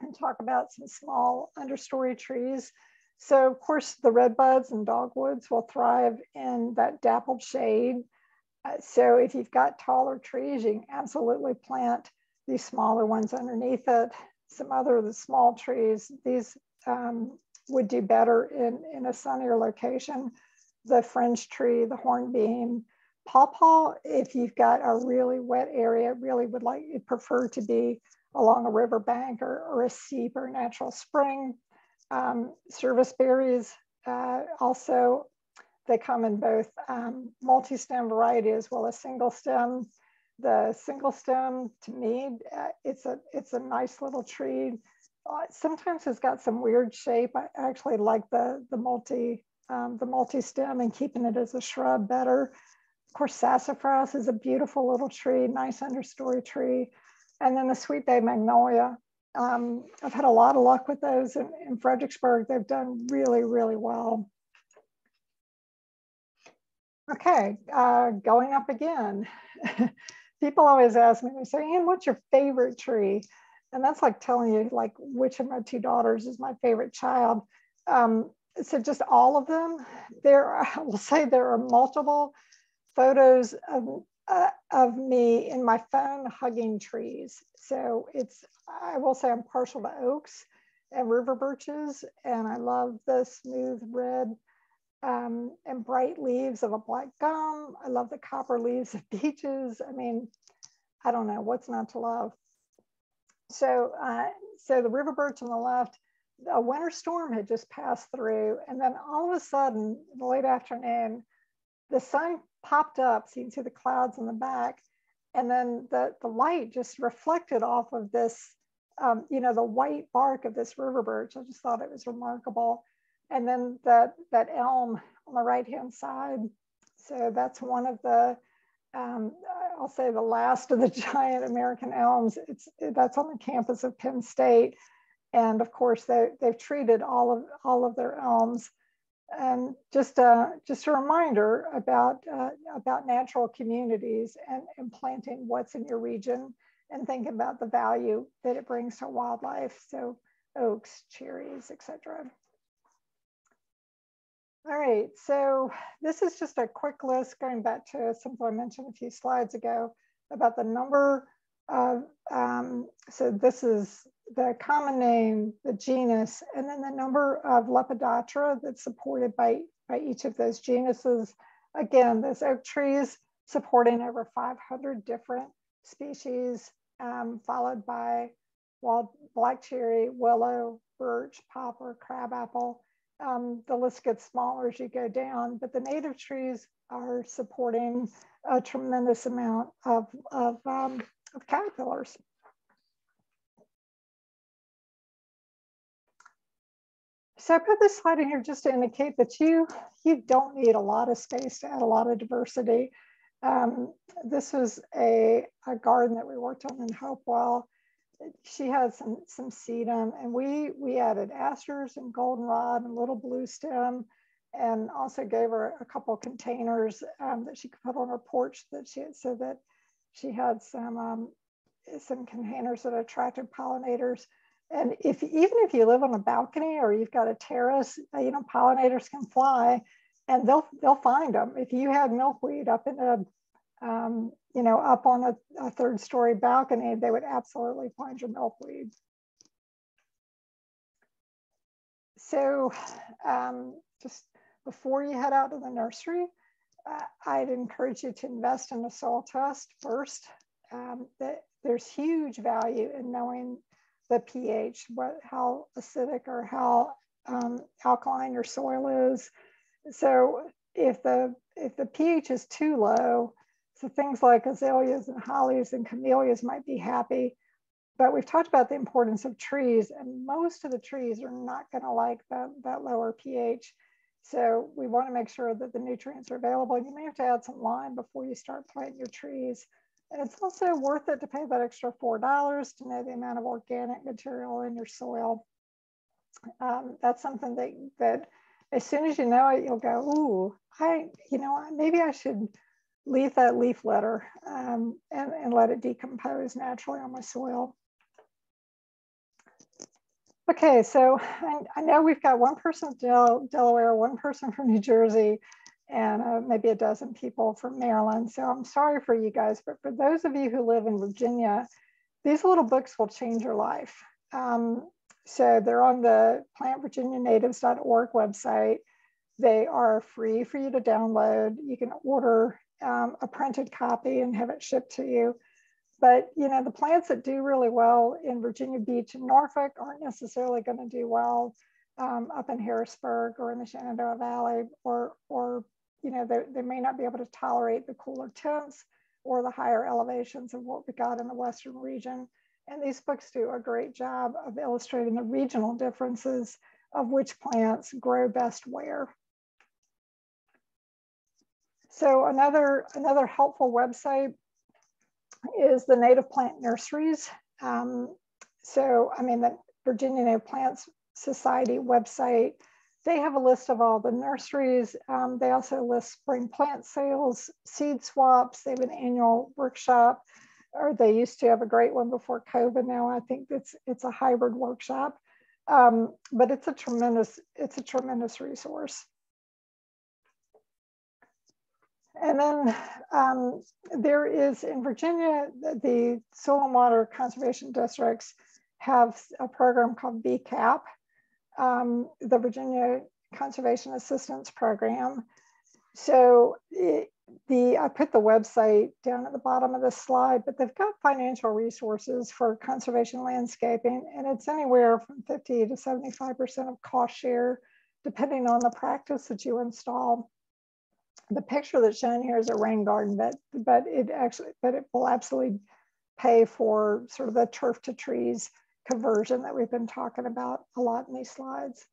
S2: and talk about some small understory trees. So of course the red buds and dogwoods will thrive in that dappled shade. Uh, so if you've got taller trees, you can absolutely plant these smaller ones underneath it. Some other the small trees, these um, would do better in, in a sunnier location. The fringe tree, the hornbeam, pawpaw, if you've got a really wet area, really would like you prefer to be along a riverbank or, or a seep or natural spring. Um, service berries uh, also, they come in both um, multi-stem variety as well as single stem. The single stem, to me, uh, it's a it's a nice little tree. Uh, sometimes it's got some weird shape. I actually like the the multi um, the multi stem and keeping it as a shrub better. Of course, sassafras is a beautiful little tree, nice understory tree. And then the sweet bay magnolia um, I've had a lot of luck with those in, in Fredericksburg. They've done really, really well. Okay, uh, going up again. (laughs) People always ask me, they say, Ann, what's your favorite tree? And that's like telling you like which of my two daughters is my favorite child. Um, so just all of them. There, (laughs) I will say there are multiple photos of uh, of me in my phone hugging trees. So it's, I will say I'm partial to oaks and river birches, and I love the smooth red um, and bright leaves of a black gum. I love the copper leaves of (laughs) beeches. I mean, I don't know what's not to love. So, uh, so the river birch on the left, a winter storm had just passed through, and then all of a sudden, the late afternoon, the sun popped up, so you can see the clouds in the back. And then the, the light just reflected off of this, um, you know, the white bark of this river birch. I just thought it was remarkable. And then that, that elm on the right-hand side. So that's one of the, um, I'll say the last of the (laughs) giant American elms. It's that's on the campus of Penn State, and of course they they've treated all of all of their elms. And just a just a reminder about uh, about natural communities and, and planting what's in your region and think about the value that it brings to wildlife. So oaks, cherries, etc. All right, so this is just a quick list going back to something I mentioned a few slides ago about the number of, um, so this is the common name, the genus, and then the number of Lepidoptera that's supported by, by each of those genuses. Again, those oak trees supporting over 500 different species, um, followed by wild black cherry, willow, birch, poplar, crabapple, um, the list gets smaller as you go down, but the native trees are supporting a tremendous amount of, of, um, of caterpillars. So I put this slide in here just to indicate that you, you don't need a lot of space to add a lot of diversity. Um, this is a, a garden that we worked on in Hopewell she had some some sedum and we we added asters and goldenrod and little blue stem and also gave her a couple containers um, that she could put on her porch that she had, so that she had some um, some containers that attracted pollinators. And if even if you live on a balcony or you've got a terrace uh, you know pollinators can fly and they'll they'll find them if you had milkweed up in a um, you know, up on a, a, third story balcony, they would absolutely find your milkweed. So um, just before you head out to the nursery, uh, I'd encourage you to invest in a soil test first. Um, that there's huge value in knowing the pH, what, how acidic or how um, alkaline your soil is. So if the if the pH is too low, so things like azaleas and hollies and camellias might be happy, but we've talked about the importance of trees and most of the trees are not gonna like that, that lower pH. So we wanna make sure that the nutrients are available. You may have to add some lime before you start planting your trees. And it's also worth it to pay that extra $4 to know the amount of organic material in your soil. Um, that's something that, that as soon as you know it, you'll go, ooh, I, you know, maybe I should leave that leaf litter um, and, and let it decompose naturally on my soil. Okay, so I, I know we've got one person from Del Delaware, one person from New Jersey, and uh, maybe a dozen people from Maryland. So I'm sorry for you guys, but for those of you who live in Virginia, these little books will change your life. Um, so they're on the plantvirginianatives.org website. They are free for you to download. You can order um, a printed copy and have it shipped to you. But you know, the plants that do really well in Virginia Beach and Norfolk aren't necessarily going to do well um, up in Harrisonburg or in the Shenandoah Valley, or or you know, they, they may not be able to tolerate the cooler temps or the higher elevations of what we got in the Western region. And these books do a great job of illustrating the regional differences of which plants grow best where. So another, another helpful website is the Native Plant Nurseries. Um, so, I mean, the Virginia Native Plants Society website, they have a list of all the nurseries. Um, they also list spring plant sales, seed swaps. They have an annual workshop, or they used to have a great one before COVID. Now I think it's it's a hybrid workshop, um, but it's a tremendous it's a tremendous resource. And then um, there is in Virginia, the soil and water conservation districts have a program called VCAP, um, the Virginia Conservation Assistance Program. So it, the I put the website down at the bottom of the slide, but they've got financial resources for conservation landscaping, and it's anywhere from 50 to 75% of cost share, depending on the practice that you install the picture that's shown here is a rain garden, but but it actually but it will absolutely pay for sort of the turf to trees conversion that we've been talking about a lot in these slides.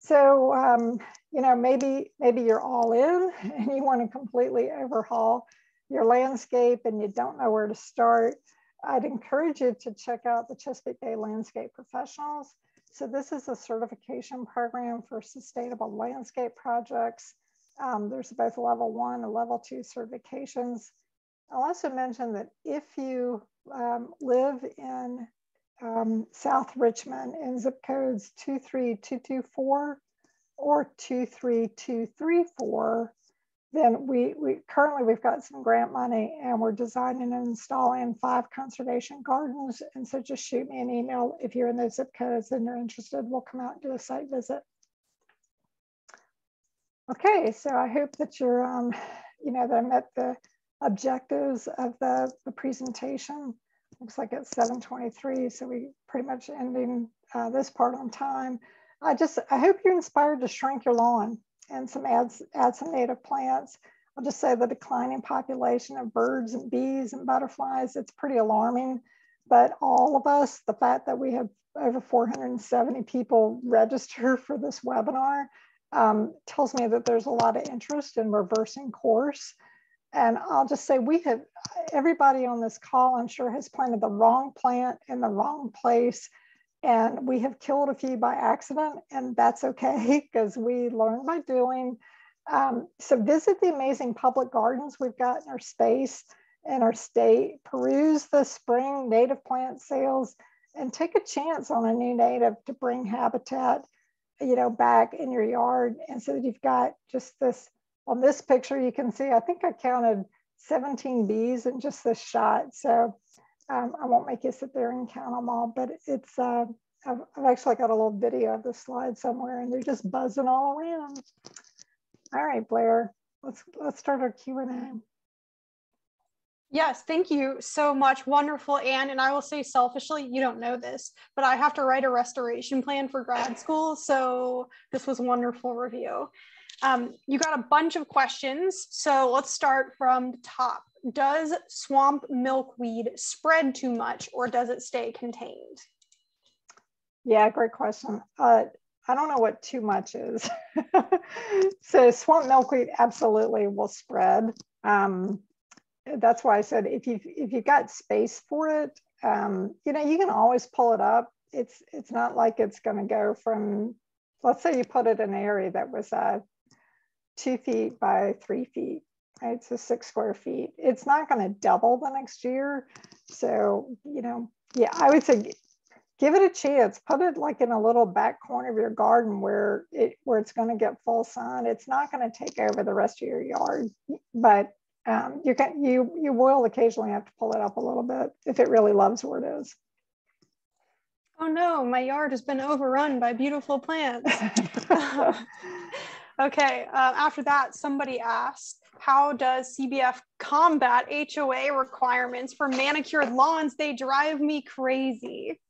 S2: So um, you know, maybe maybe you're all in (laughs) and you want to completely overhaul your landscape and you don't know where to start. I'd encourage you to check out the Chesapeake Bay Landscape Professionals. So this is a certification program for sustainable landscape projects. Um, there's both level one and level two certifications. I'll also mention that if you um, live in um, South Richmond in zip codes 23224 or 23234, then we, we currently we've got some grant money and we're designing and installing five conservation gardens. And so just shoot me an email if you're in those zip codes and you're interested, we'll come out and do a site visit. Okay, so I hope that you're, um, you know, that I met the objectives of the, the presentation. Looks like it's 7.23, so we pretty much ending uh, this part on time. I just, I hope you're inspired to shrink your lawn and some ads, add some native plants. I'll just say the declining population of birds and bees and butterflies, it's pretty alarming. But all of us, the fact that we have over 470 people register for this webinar um, tells me that there's a lot of interest in reversing course. And I'll just say we have, everybody on this call, I'm sure has planted the wrong plant in the wrong place and we have killed a few by accident, and that's okay (laughs) because we learn by doing. Um, so visit the amazing public gardens we've got in our space in our state, peruse the spring native plant sales, and take a chance on a new native to bring habitat, you know, back in your yard. And so that you've got just this, on this picture, you can see, I think I counted 17 bees in just this shot. So um, I won't make you sit there and count them all, but it's, uh, I've, I've, actually got a little video of the slide somewhere and they're just buzzing all around. All right, Blair, let's, let's start our Q&A.
S1: Yes, thank you so much. Wonderful, Ann. And I will say selfishly, you don't know this, but I have to write a restoration plan for grad school. So this was a wonderful review. Um, you got a bunch of questions. So let's start from the top does swamp milkweed spread too much or does it stay contained?
S2: Yeah, great question. Uh, I don't know what too much is. (laughs) so swamp milkweed absolutely will spread. Um, that's why I said if you if you've got space for it, um, you know, you can always pull it up. It's it's not like it's going to go from. Let's say you put it in an area that was uh, two feet by three feet right? So six square feet. It's not going to double the next year. So, you know, yeah, I would say give it a chance. Put it like in a little back corner of your garden where it where it's going to get full sun. It's not going to take over the rest of your yard, but um, you can you you will occasionally have to pull it up a little bit if it really loves where it is.
S1: Oh no, my yard has been overrun by beautiful plants. (laughs) (laughs) okay, uh, after that, somebody asked, how does CBF combat HOA requirements for manicured lawns? They drive me crazy.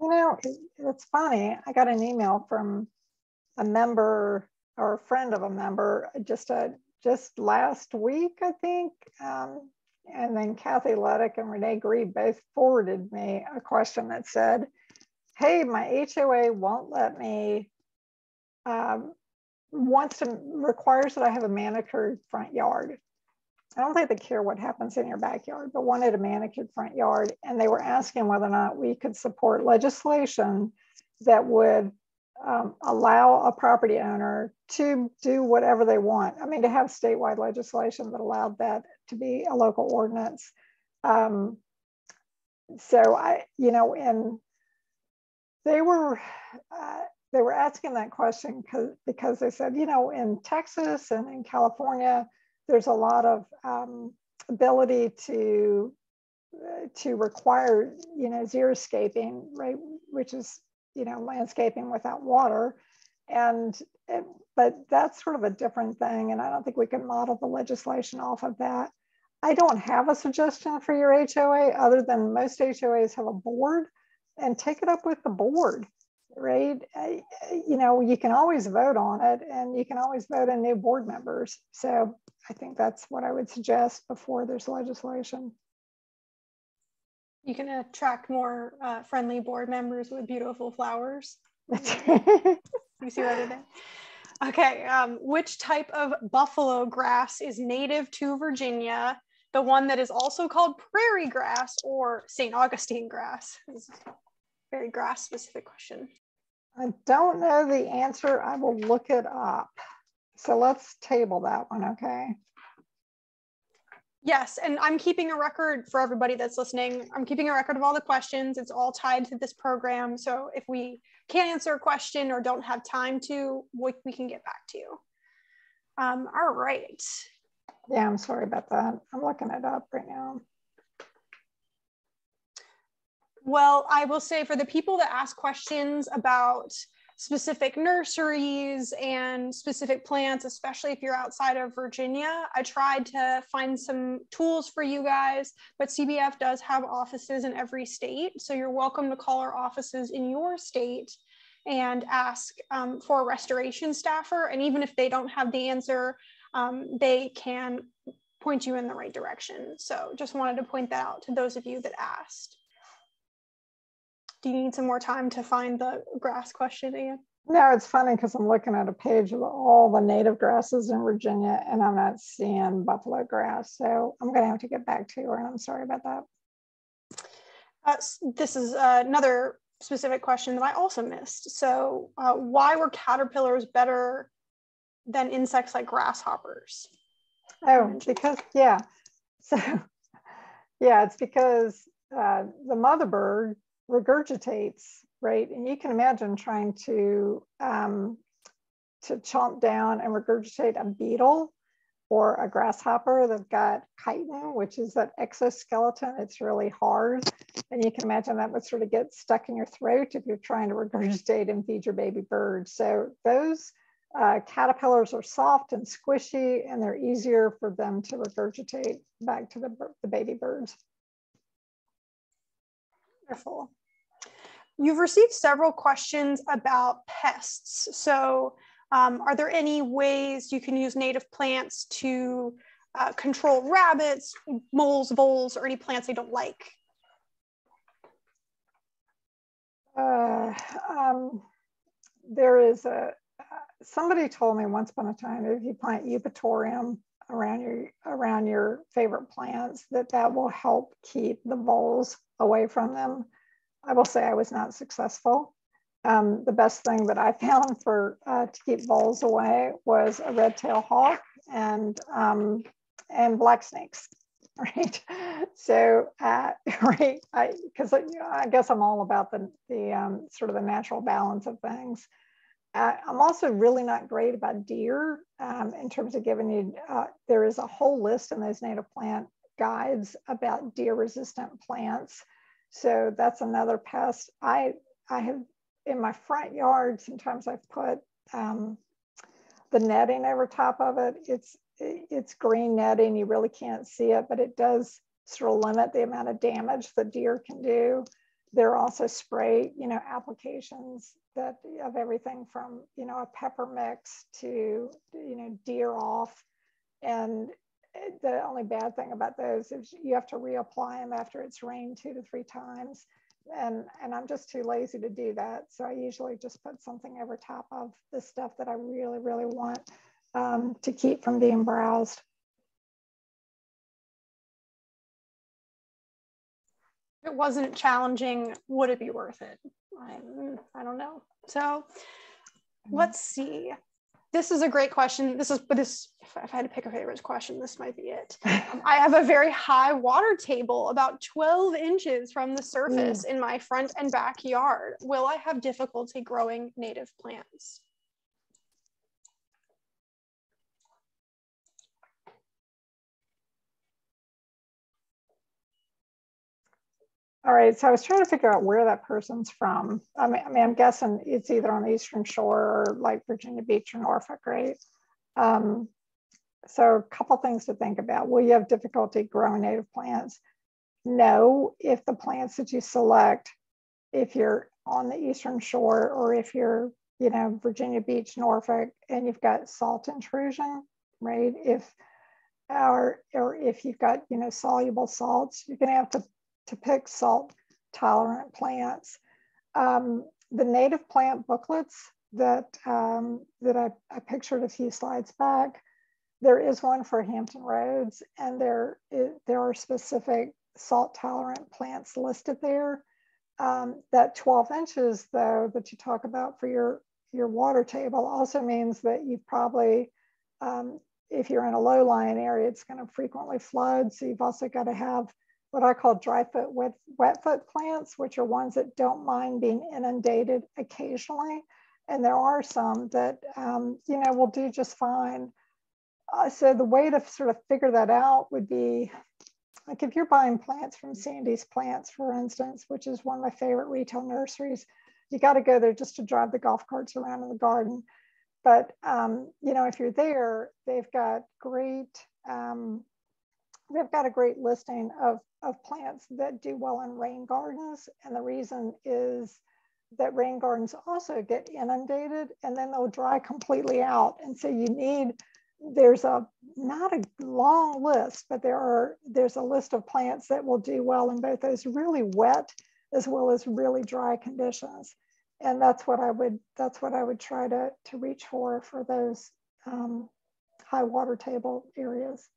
S2: You know, it's funny. I got an email from a member or a friend of a member just a, uh, just last week, I think. Um, and then Kathy Luddick and Renee Grebe both forwarded me a question that said, hey, my HOA won't let me um, wants to requires that I have a manicured front yard. I don't think they care what happens in your backyard, but wanted a manicured front yard. And they were asking whether or not we could support legislation that would um, allow a property owner to do whatever they want. I mean, to have statewide legislation that allowed that to be a local ordinance. Um, so I, you know, and they were, uh, they were asking that question because they said, you know, in Texas and in California, there's a lot of um, ability to to require, you know, xeriscaping, right, which is, you know, landscaping without water, and but that's sort of a different thing, and I don't think we can model the legislation off of that. I don't have a suggestion for your HOA other than most HOAs have a board, and take it up with the board right? You know, you can always vote on it and you can always vote in new board members. So I think that's what I would suggest before there's legislation.
S1: You can attract more uh, friendly board members with beautiful flowers. (laughs) you see what I did? Okay, um, which type of buffalo grass is native to Virginia? The one that is also called prairie grass or St. Augustine grass? very grass specific question.
S2: I don't know the answer. I will look it up. So let's table that one, okay?
S1: Yes, and I'm keeping a record for everybody that's listening. I'm keeping a record of all the questions. It's all tied to this program. So if we can't answer a question or don't have time to, we, we can get back to you. Um, all right.
S2: Yeah, I'm sorry about that. I'm looking it up right now.
S1: Well, I will say for the people that ask questions about specific nurseries and specific plants, especially if you're outside of Virginia. I tried to find some tools for you guys, but CBF does have offices in every state. So you're welcome to call our offices in your state and ask um, for a restoration staffer. And even if they don't have the answer, um, they can point you in the right direction. So just wanted to point that out to those of you that asked do you need some more time to find the grass question again?
S2: No, it's funny because I'm looking at a page of all the native grasses in Virginia and I'm not seeing buffalo grass. So I'm going to have to get back to you and I'm sorry about that.
S1: Uh, this is uh, another specific question that I also missed. So uh, why were caterpillars better than insects like grasshoppers?
S2: Oh, because, yeah. So, (laughs) yeah, it's because uh, the mother bird regurgitates, right? And you can imagine trying to um, to chomp down and regurgitate a beetle or a grasshopper that's got chitin, which is that exoskeleton. It's really hard. And you can imagine that would sort of get stuck in your throat if you're trying to regurgitate and feed your baby bird. So those uh, caterpillars are soft and squishy and they're easier for them to regurgitate back to the, the baby birds.
S1: Wonderful. You've received several questions about pests. So um, are there any ways you can use native plants to uh, control rabbits, moles, voles, or any plants they don't like?
S2: Uh, um, there is a, somebody told me once upon a time, if you plant eupatorium around your, around your favorite plants, that that will help keep the voles away from them. I will say I was not successful. Um, the best thing that I (laughs) found for uh, to keep voles away was a red tail hawk and um, and black snakes, (laughs) right? So, uh, (laughs) right, I because you know, I guess I'm all about the the um, sort of the natural balance of things. Uh, I'm also really not great about deer um, in terms of giving you. Uh, there is a whole list in those native plant guides about deer resistant plants so that's another pest. I, I have in my front yard, sometimes I've put um, the netting over top of it. It's, it's green netting, you really can't see it, but it does sort of limit the amount of damage the deer can do. There are also spray, you know, applications that of everything from, you know, a pepper mix to, you know, deer off. And the only bad thing about those is you have to reapply them after it's rained two to three times. And, and I'm just too lazy to do that. So I usually just put something over top of the stuff that I really, really want um, to keep from being browsed.
S1: If it wasn't challenging, would it be worth it? I, I don't know. So let's see this is a great question. This is, but this, if I had to pick a favorite question, this might be it. (laughs) Um, I have a very high water table, about 12 inches from the surface mm. in my front and backyard. Will I have difficulty growing native plants?
S2: All right, so I was trying to figure out where that person's from. I mean, I mean, I'm guessing it's either on the Eastern Shore or like Virginia Beach or Norfolk, right? Um, so a couple things to think about. Will you have difficulty growing native plants? No, if the plants that you select, if you're on the Eastern Shore or if you're, you know, Virginia Beach, Norfolk, and you've got salt intrusion, right? If or, or if you've got, you know, soluble salts, you're gonna have to to pick salt tolerant plants. Um, the native plant booklets that um, that I, I pictured a few slides back. There is one for Hampton Roads, and there there are specific salt tolerant plants listed there. Um, that 12 inches, though, that you talk about for your your water table also means that you've probably, um, if you're in a low lying area, it's going to frequently flood. So you've also got to have what I call dry foot wet, wet foot plants, which are ones that don't mind being inundated occasionally. And there are some that, um, you know, will do just fine. Uh, so the way to sort of figure that out would be like if you're buying plants from Sandy's Plants, for instance, which is one of my favorite retail nurseries, you got to go there just to drive the golf carts around in the garden. But um, you know, if you're there, they've got great um, they've got a great listing of of plants that do well in rain gardens, and the reason is that rain gardens also get inundated and then they'll dry completely out. And so you need there's a not a long list, but there are there's a list of plants that will do well in both those really wet as well as really dry conditions. And that's what I would that's what I would try to, to reach for for those um, high water table areas.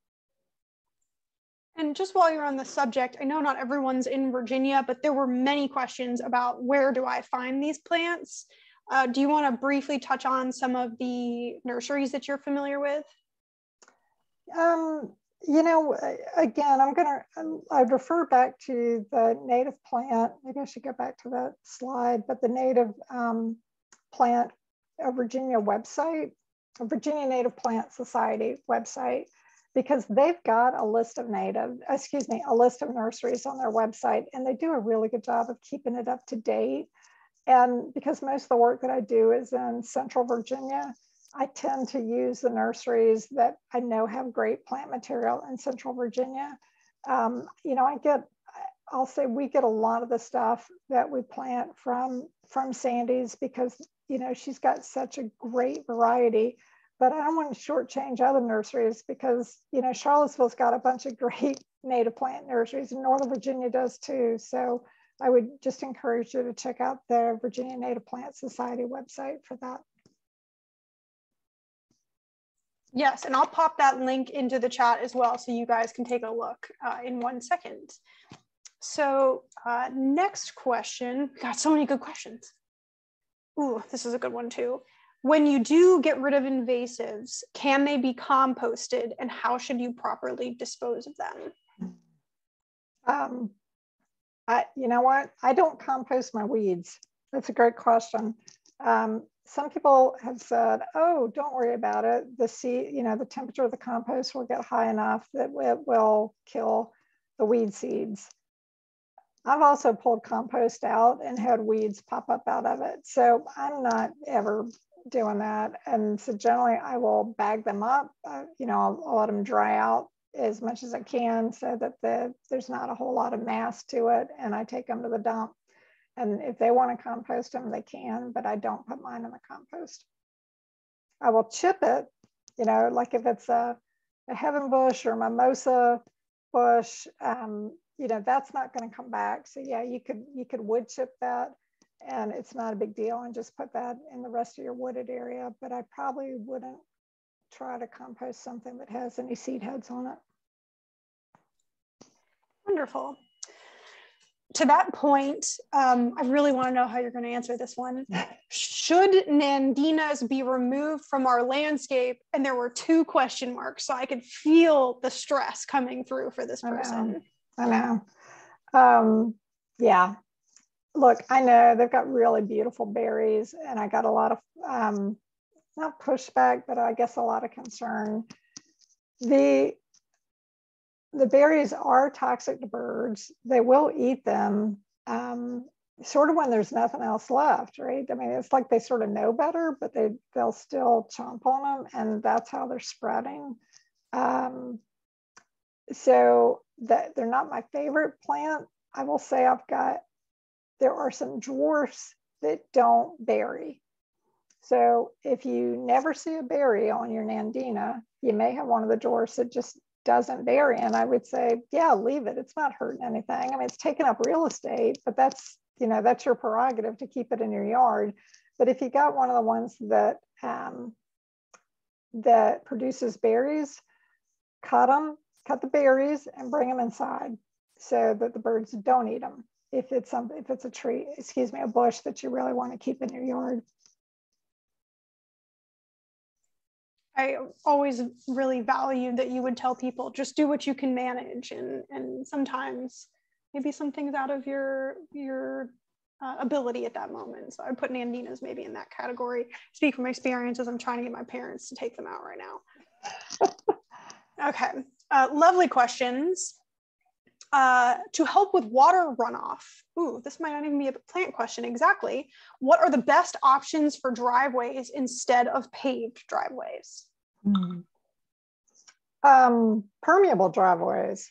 S1: And just while you're on the subject, I know not everyone's in Virginia, but there were many questions about where do I find these plants? Uh, do you want to briefly touch on some of the nurseries that you're familiar with?
S2: Um, you know, again, I'm going to, um, I'd refer back to the native plant. Maybe I should go back to that slide, but the native um, plant Virginia website, Virginia Native Plant Society website, because they've got a list of native, excuse me, a list of nurseries on their website, and they do a really good job of keeping it up to date. And because most of the work that I do is in Central Virginia, I tend to use the nurseries that I know have great plant material in Central Virginia. Um, you know, I get, I'll say we get a lot of the stuff that we plant from from Sandy's because you know she's got such a great variety. But I don't want to shortchange other nurseries because you know Charlottesville's got a bunch of great (laughs) native plant nurseries, and Northern Virginia does too. So I would just encourage you to check out the Virginia Native Plant Society website for that.
S1: Yes, and I'll pop that link into the chat as well so you guys can take a look uh, in one second. So uh, next question, got so many good questions. Ooh, this is a good one too. When you do get rid of invasives, can they be composted and how should you properly dispose of them?
S2: Um, I, you know what? I don't compost my weeds. That's a great question. Um, some people have said, oh, don't worry about it. The seed, you know, the temperature of the compost will get high enough that it will kill the weed seeds. I've also pulled compost out and had weeds pop up out of it. So I'm not ever doing that. And so generally I will bag them up, uh, you know, I'll, I'll, let them dry out as much as I can so that the, there's not a whole lot of mass to it. And I take them to the dump and if they want to compost them, they can, but I don't put mine in the compost. I will chip it, you know, like if it's a, a heaven bush or mimosa bush, um, you know, that's not going to come back. So yeah, you could you could wood chip that and it's not a big deal and just put that in the rest of your wooded area. But I probably wouldn't try to compost something that has any seed heads on it.
S1: Wonderful to that point, um, I really want to know how you're going to answer this one. (laughs) Should Nandinas be removed from our landscape? And there were two question marks, so I could feel the stress coming through for this person.
S2: I know. I know. Um, yeah. Look, I know they've got really beautiful berries, and I got a lot of um, not pushback, but I guess a lot of concern. The the berries are toxic to birds. They will eat them um, sort of when there's nothing else left, right? I mean, it's like they sort of know better, but they, they'll still chomp on them, and that's how they're spreading. Um, so that they're not my favorite plant. I will say I've got, there are some dwarfs that don't berry. So if you never see a berry on your Nandina, you may have one of the dwarfs that just doesn't vary. And I would say, yeah, leave it. It's not hurting anything. I mean, it's taking up real estate, but that's, you know, that's your prerogative to keep it in your yard. But if you got one of the ones that um, that produces berries, cut them, cut the berries and bring them inside so that the birds don't eat them. If it's some, if it's a tree, excuse me, a bush that you really want to keep in your yard.
S1: I always really valued that you would tell people just do what you can manage, and and sometimes maybe some things out of your your uh, ability at that moment. So I put Nandina's maybe in that category. Speak from experience as I'm trying to get my parents to take them out right now. (laughs) okay, uh, lovely questions. Uh, to help with water runoff. Ooh, this might not even be a plant question exactly. What are the best options for driveways instead of paved driveways? Mm.
S2: Um, permeable driveways,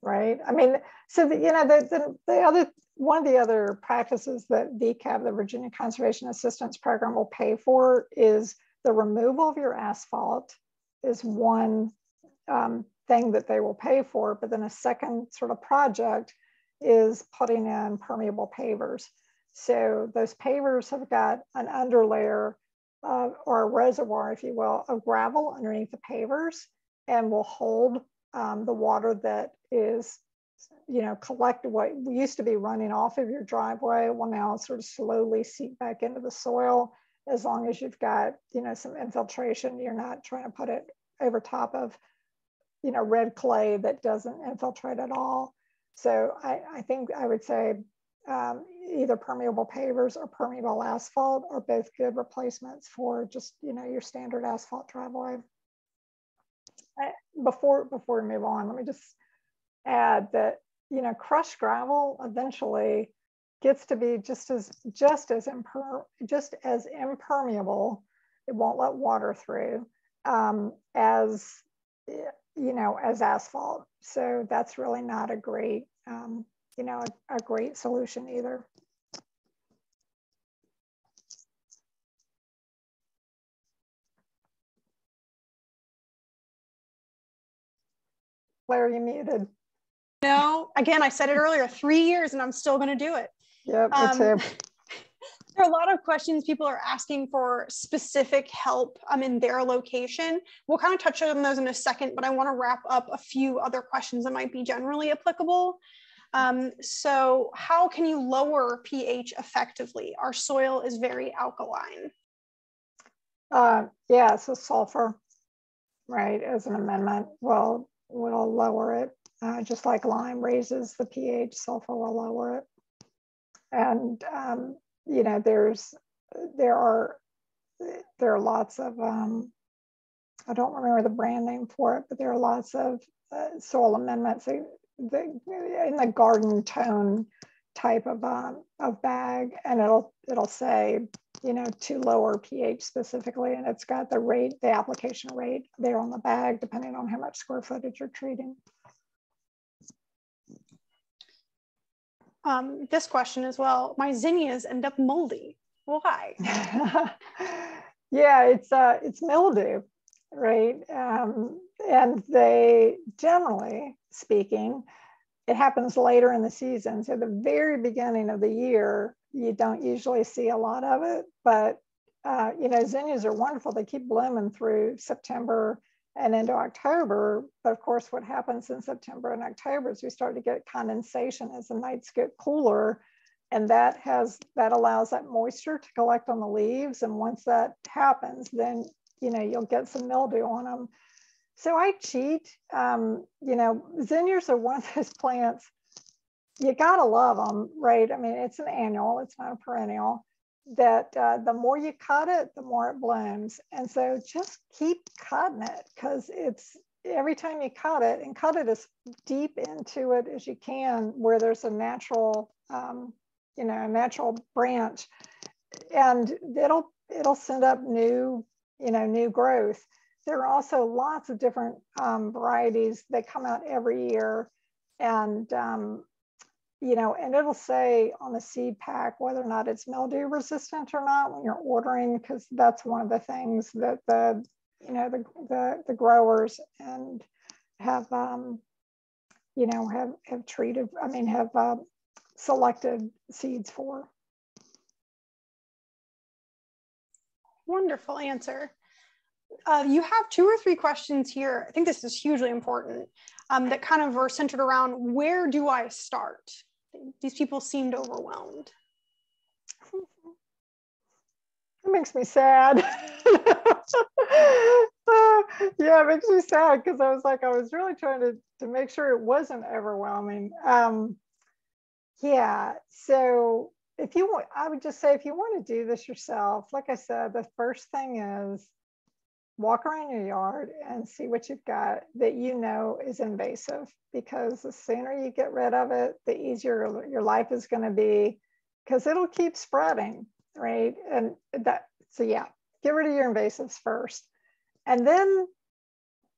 S2: right? I mean, so the, you know, the, the, the other one of the other practices that VCAP, the Virginia Conservation Assistance Program, will pay for is the removal of your asphalt is one um, thing that they will pay for, but then a second sort of project is putting in permeable pavers. So those pavers have got an underlayer uh, or a reservoir, if you will, of gravel underneath the pavers and will hold um, the water that is, you know, collected what used to be running off of your driveway will now sort of slowly seep back into the soil as long as you've got, you know, some infiltration. You're not trying to put it over top of, you know, red clay that doesn't infiltrate at all. So I, I think I would say um, either permeable pavers or permeable asphalt are both good replacements for just you know your standard asphalt driveway. I, before before we move on, let me just add that you know crushed gravel eventually gets to be just as just as imper just as impermeable. It won't let water through um, as you know as asphalt. So that's really not a great um, you know a, a great solution either. Claire, you muted.
S1: No, again, I said it earlier, three years and I'm still going to do it.
S2: Yep, um, there
S1: are a lot of questions people are asking for specific help um, in their location. We'll kind of touch on those in a second, but I want to wrap up a few other questions that might be generally applicable. Um, so how can you lower pH effectively? Our soil is very alkaline.
S2: Uh, yeah, so sulfur, right, as an amendment. Well, will lower it. Uh, just like lime raises the pH, sulfur will lower it. And um, you know, there's there are there are lots of um, I don't remember the brand name for it, but there are lots of uh, soil amendments in the garden tone type of um, of bag, and it'll it'll say you know, to lower pH specifically, and it's got the rate, the application rate there on the bag, depending on how much square footage you're treating.
S1: Um, this question as well, my zinnias end up moldy. Why? (laughs)
S2: yeah, it's uh, it's mildew, right? Um, and they generally speaking, it happens later in the season. So the very beginning of the year, you don't usually see a lot of it, but uh, you know, zinnias are wonderful. They keep blooming through September and into October. But of course, what happens in September and October is we start to get condensation as the nights get cooler. And that has that allows that moisture to collect on the leaves. And once that happens, then you know you'll get some mildew on them. So I cheat. Um, you know, zinnias are one of those plants you gotta love them, right? I mean, it's an annual, it's not a perennial. That uh, the more you cut it, the more it blooms. And so just keep cutting it because it's every time you cut it and cut it as deep into it as you can where there's a natural, um, you know, a natural branch and it'll, it'll send up new, you know, new growth. There are also lots of different um, varieties that come out every year. And um, you know, and it'll say on the seed pack whether or not it's mildew resistant or not when you're ordering, because that's one of the things that the, you know, the, the, the growers and have, um, you know, have, have treated, I mean, have uh, selected seeds for.
S1: Wonderful answer. Uh, you have two or three questions here. I think this is hugely important um, that kind of are centered around where do I start? These people seemed overwhelmed. (laughs)
S2: It makes me sad. (laughs) yeah, it makes me sad because I was like, I was really trying to, to make sure it wasn't overwhelming. Um, yeah, so if you want, I would just say if you want to do this yourself, like I said, the first thing is walk around your yard and see what you've got that you know is invasive because the sooner you get rid of it, the easier your life is going to be because it'll keep spreading, right? And that, so yeah, get rid of your invasives first. And then,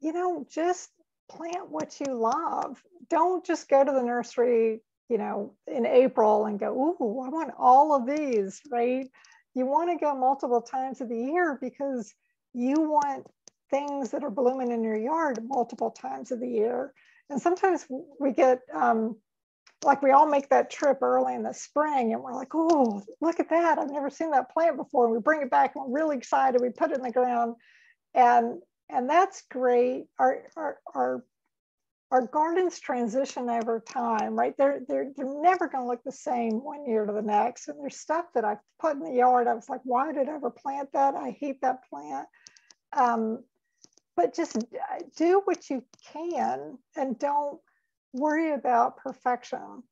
S2: you know, just plant what you love. Don't just go to the nursery, you know, in April and go, ooh, I want all of these, right? You want to go multiple times of the year because you want things that are blooming in your yard multiple times of the year. And sometimes we get, um, like we all make that trip early in the spring and we're like, oh, look at that. I've never seen that plant before. And we bring it back and we're really excited. We put it in the ground and, and that's great. Our, our, our, our gardens transition over time, right? They're, they're, they're never going to look the same one year to the next. And there's stuff that I put in the yard. I was like, why did I ever plant that? I hate that plant. Um, but just uh, do what you can and don't worry about perfection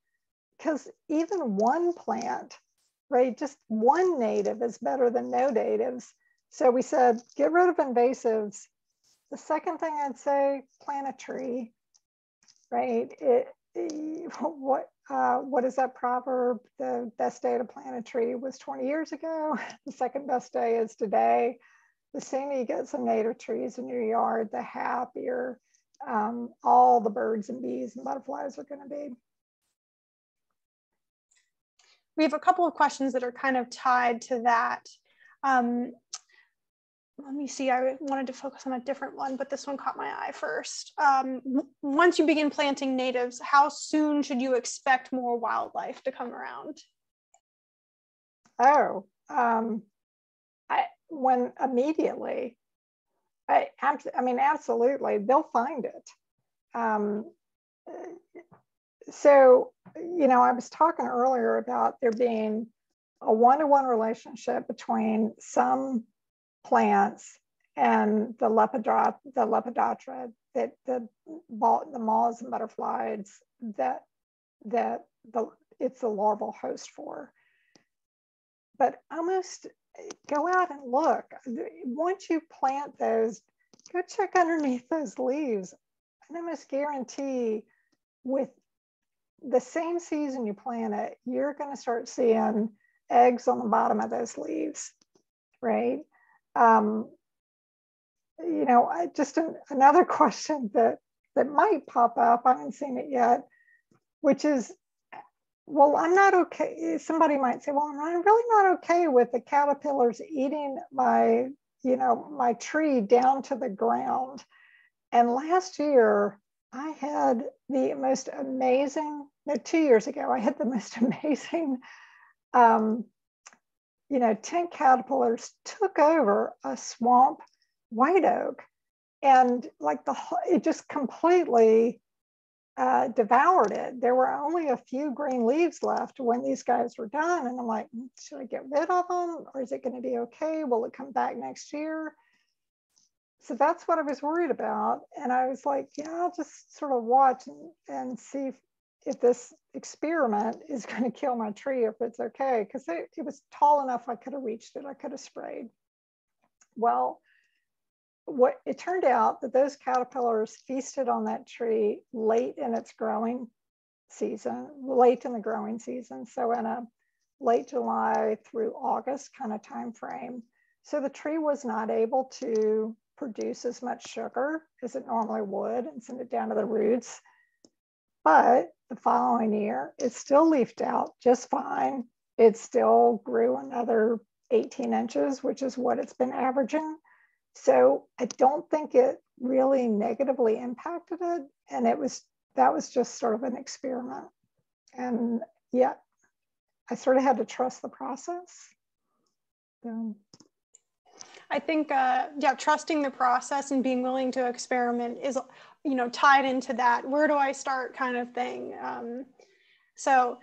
S2: because even one plant, right, just one native is better than no natives. So we said, get rid of invasives. The second thing I'd say, plant a tree, right? It, it, (laughs) what, uh, what is that proverb? The best day to plant a tree was 20 years ago. (laughs) The second best day is today. The sooner you get some native trees in your yard, the happier um, all the birds and bees and butterflies are going to be.
S1: We have a couple of questions that are kind of tied to that. Um, let me see, I wanted to focus on a different one, but this one caught my eye first. Um, once you begin planting natives, how soon should you expect more wildlife to come around?
S2: Oh, um, when immediately, I, I mean, absolutely, they'll find it. Um, so, you know, I was talking earlier about there being a one-to-one relationship between some plants and the lepidot the lepidoptera that the the moths and butterflies that that the it's the larval host for. But almost go out and look. Once you plant those, go check underneath those leaves. And I must guarantee with the same season you plant it, you're going to start seeing eggs on the bottom of those leaves, right? Um, you know, I, just an, another (laughs) question that that might pop up. I haven't seen it yet, which is well, I'm not okay. Somebody might say, well, I'm really not okay with the caterpillars eating my, you know, my tree down to the ground. And last year, I had the most amazing, no, two years ago, I had the (laughs) most amazing, um, you know, tent caterpillars took over a swamp white oak. And like the, it just completely uh, devoured it. There were only a few green leaves left when these guys were done. And I'm like, mm, should I get rid of them or is it going to be okay? Will it come back next year? So that's what I was worried about. And I was like, yeah, I'll just sort of watch and, and see if, if this experiment (laughs) is going to kill my tree, if it's okay. Because it, it was tall enough, I could have reached it, I could have sprayed. Well, what it turned out that those caterpillars feasted on that tree late in its growing season, late in the growing season. So in a late July through August kind of time frame. So the tree was not able to produce as much sugar as it normally would and send it down to the roots. But the following year, it still leafed out just fine. It still grew another 18 inches, which is what it's been averaging. So I don't think it really negatively impacted it. And it was, that was just sort of an experiment. And yet I sort of had to trust the process. So.
S1: I think, uh, yeah, trusting the process and being willing to experiment is, you know, tied into that. Where do I start kind of thing. Um, so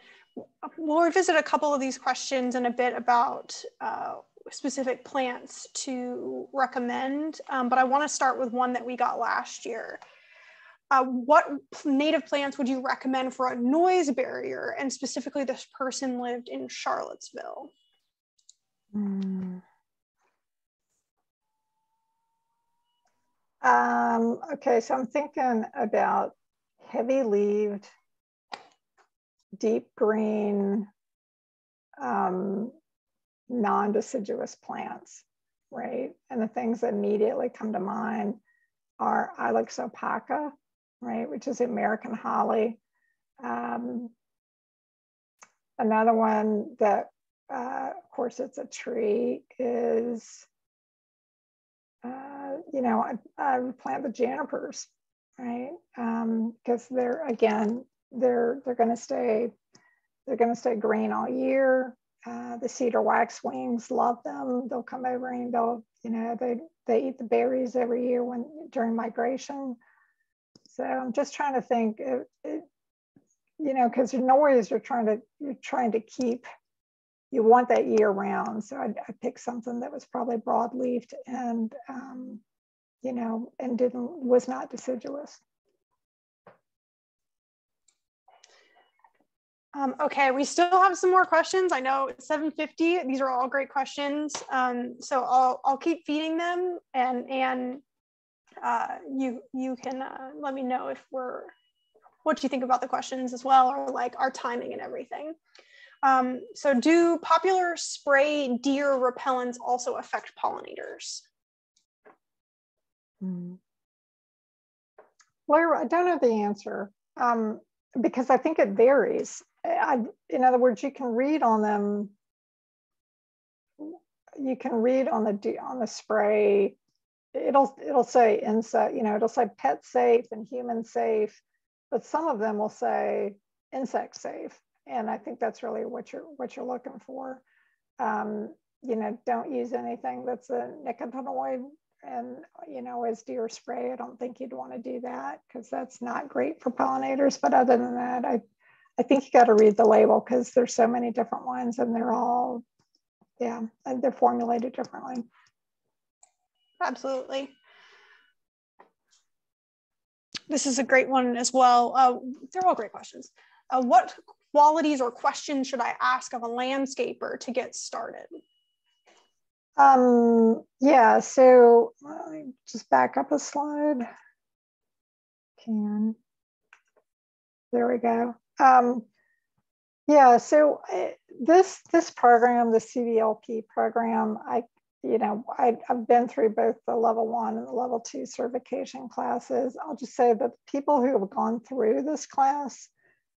S1: we'll revisit a couple of these questions in a bit about uh, specific plants to recommend, um, but I want to start with one that we got last year. Uh, what native plants would you recommend for a noise barrier? And specifically, this person lived in Charlottesville. Mm.
S2: Um, okay, so I'm thinking about heavy leaved, deep green, um, non deciduous plants, right? And the things that immediately come to mind are Ilex opaca, right, which is American holly. Um, another one that, uh, of course, it's a tree is, uh, you know, I, I plant the junipers, right? Because um, they're again, they're they're going to stay, they're going to stay green all year. Uh, the cedar waxwings love them. They'll come over and they'll, you know, they they eat the berries every year when during migration. So I'm just trying to think, it, it, you know, because noise you're trying to you're trying to keep, you want that year round. So I, I picked something that was probably broadleafed and, um, you know, and didn't was not deciduous.
S1: Um, okay, we still have some more questions. I know 750. These are all great questions. Um, so I'll I'll keep feeding them, and and uh, you you can uh, let me know if we're what you think about the questions as well, or like our timing and everything. Um, so do popular spray deer repellents also affect pollinators?
S2: Hmm. Well, I don't know the answer um, because I think it varies. I, in other words, you can read on them. You can read on the on the spray. It'll it'll say insect. You know, it'll say pet safe and human safe, but some of them will say insect safe, and I think that's really what you're what you're looking for. Um, you know, don't use anything that's a nicotinoid and you know as deer spray i don't think you'd want to do that because that's not great for pollinators but other than that i I think you got to read the label because there's so many different ones and they're all, yeah, and they're formulated differently.
S1: Absolutely. This is a great one as well. Uh, they're all great questions. Uh, what qualities or questions should I ask of a landscaper to get started?
S2: Um, yeah, so let me just back up a slide. Can. There we go. Um, yeah, so uh, this this program, the CBLP program, I you know I, I've been through both the level one and the level two certification classes. I'll just say that people who have gone through this class,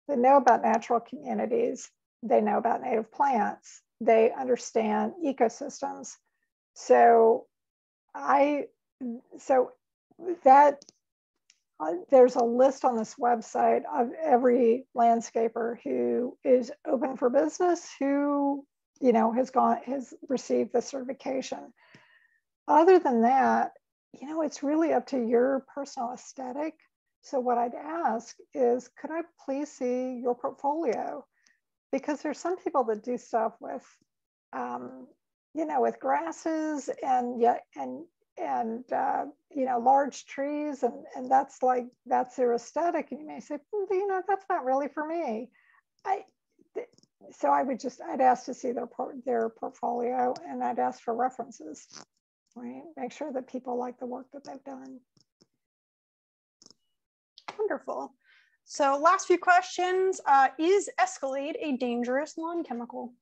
S2: they know about natural communities, they know about native plants, they understand ecosystems. So I so that there's a list on this website of every landscaper who is open for business who you know has gone has received the certification. Other than that you know it's really up to your personal aesthetic. So what i'd ask is could i please see your portfolio? Because there's some people that do stuff with um, you know with grasses and yet and and uh, you know large trees and and that's like that's their aesthetic. And you may say well, you know that's not really for me. I so i would just i'd ask to see their their portfolio and i'd ask for references right? Make sure that people like the work that they've done.
S1: Wonderful. So last few questions. Uh, is escalade a dangerous lawn chemical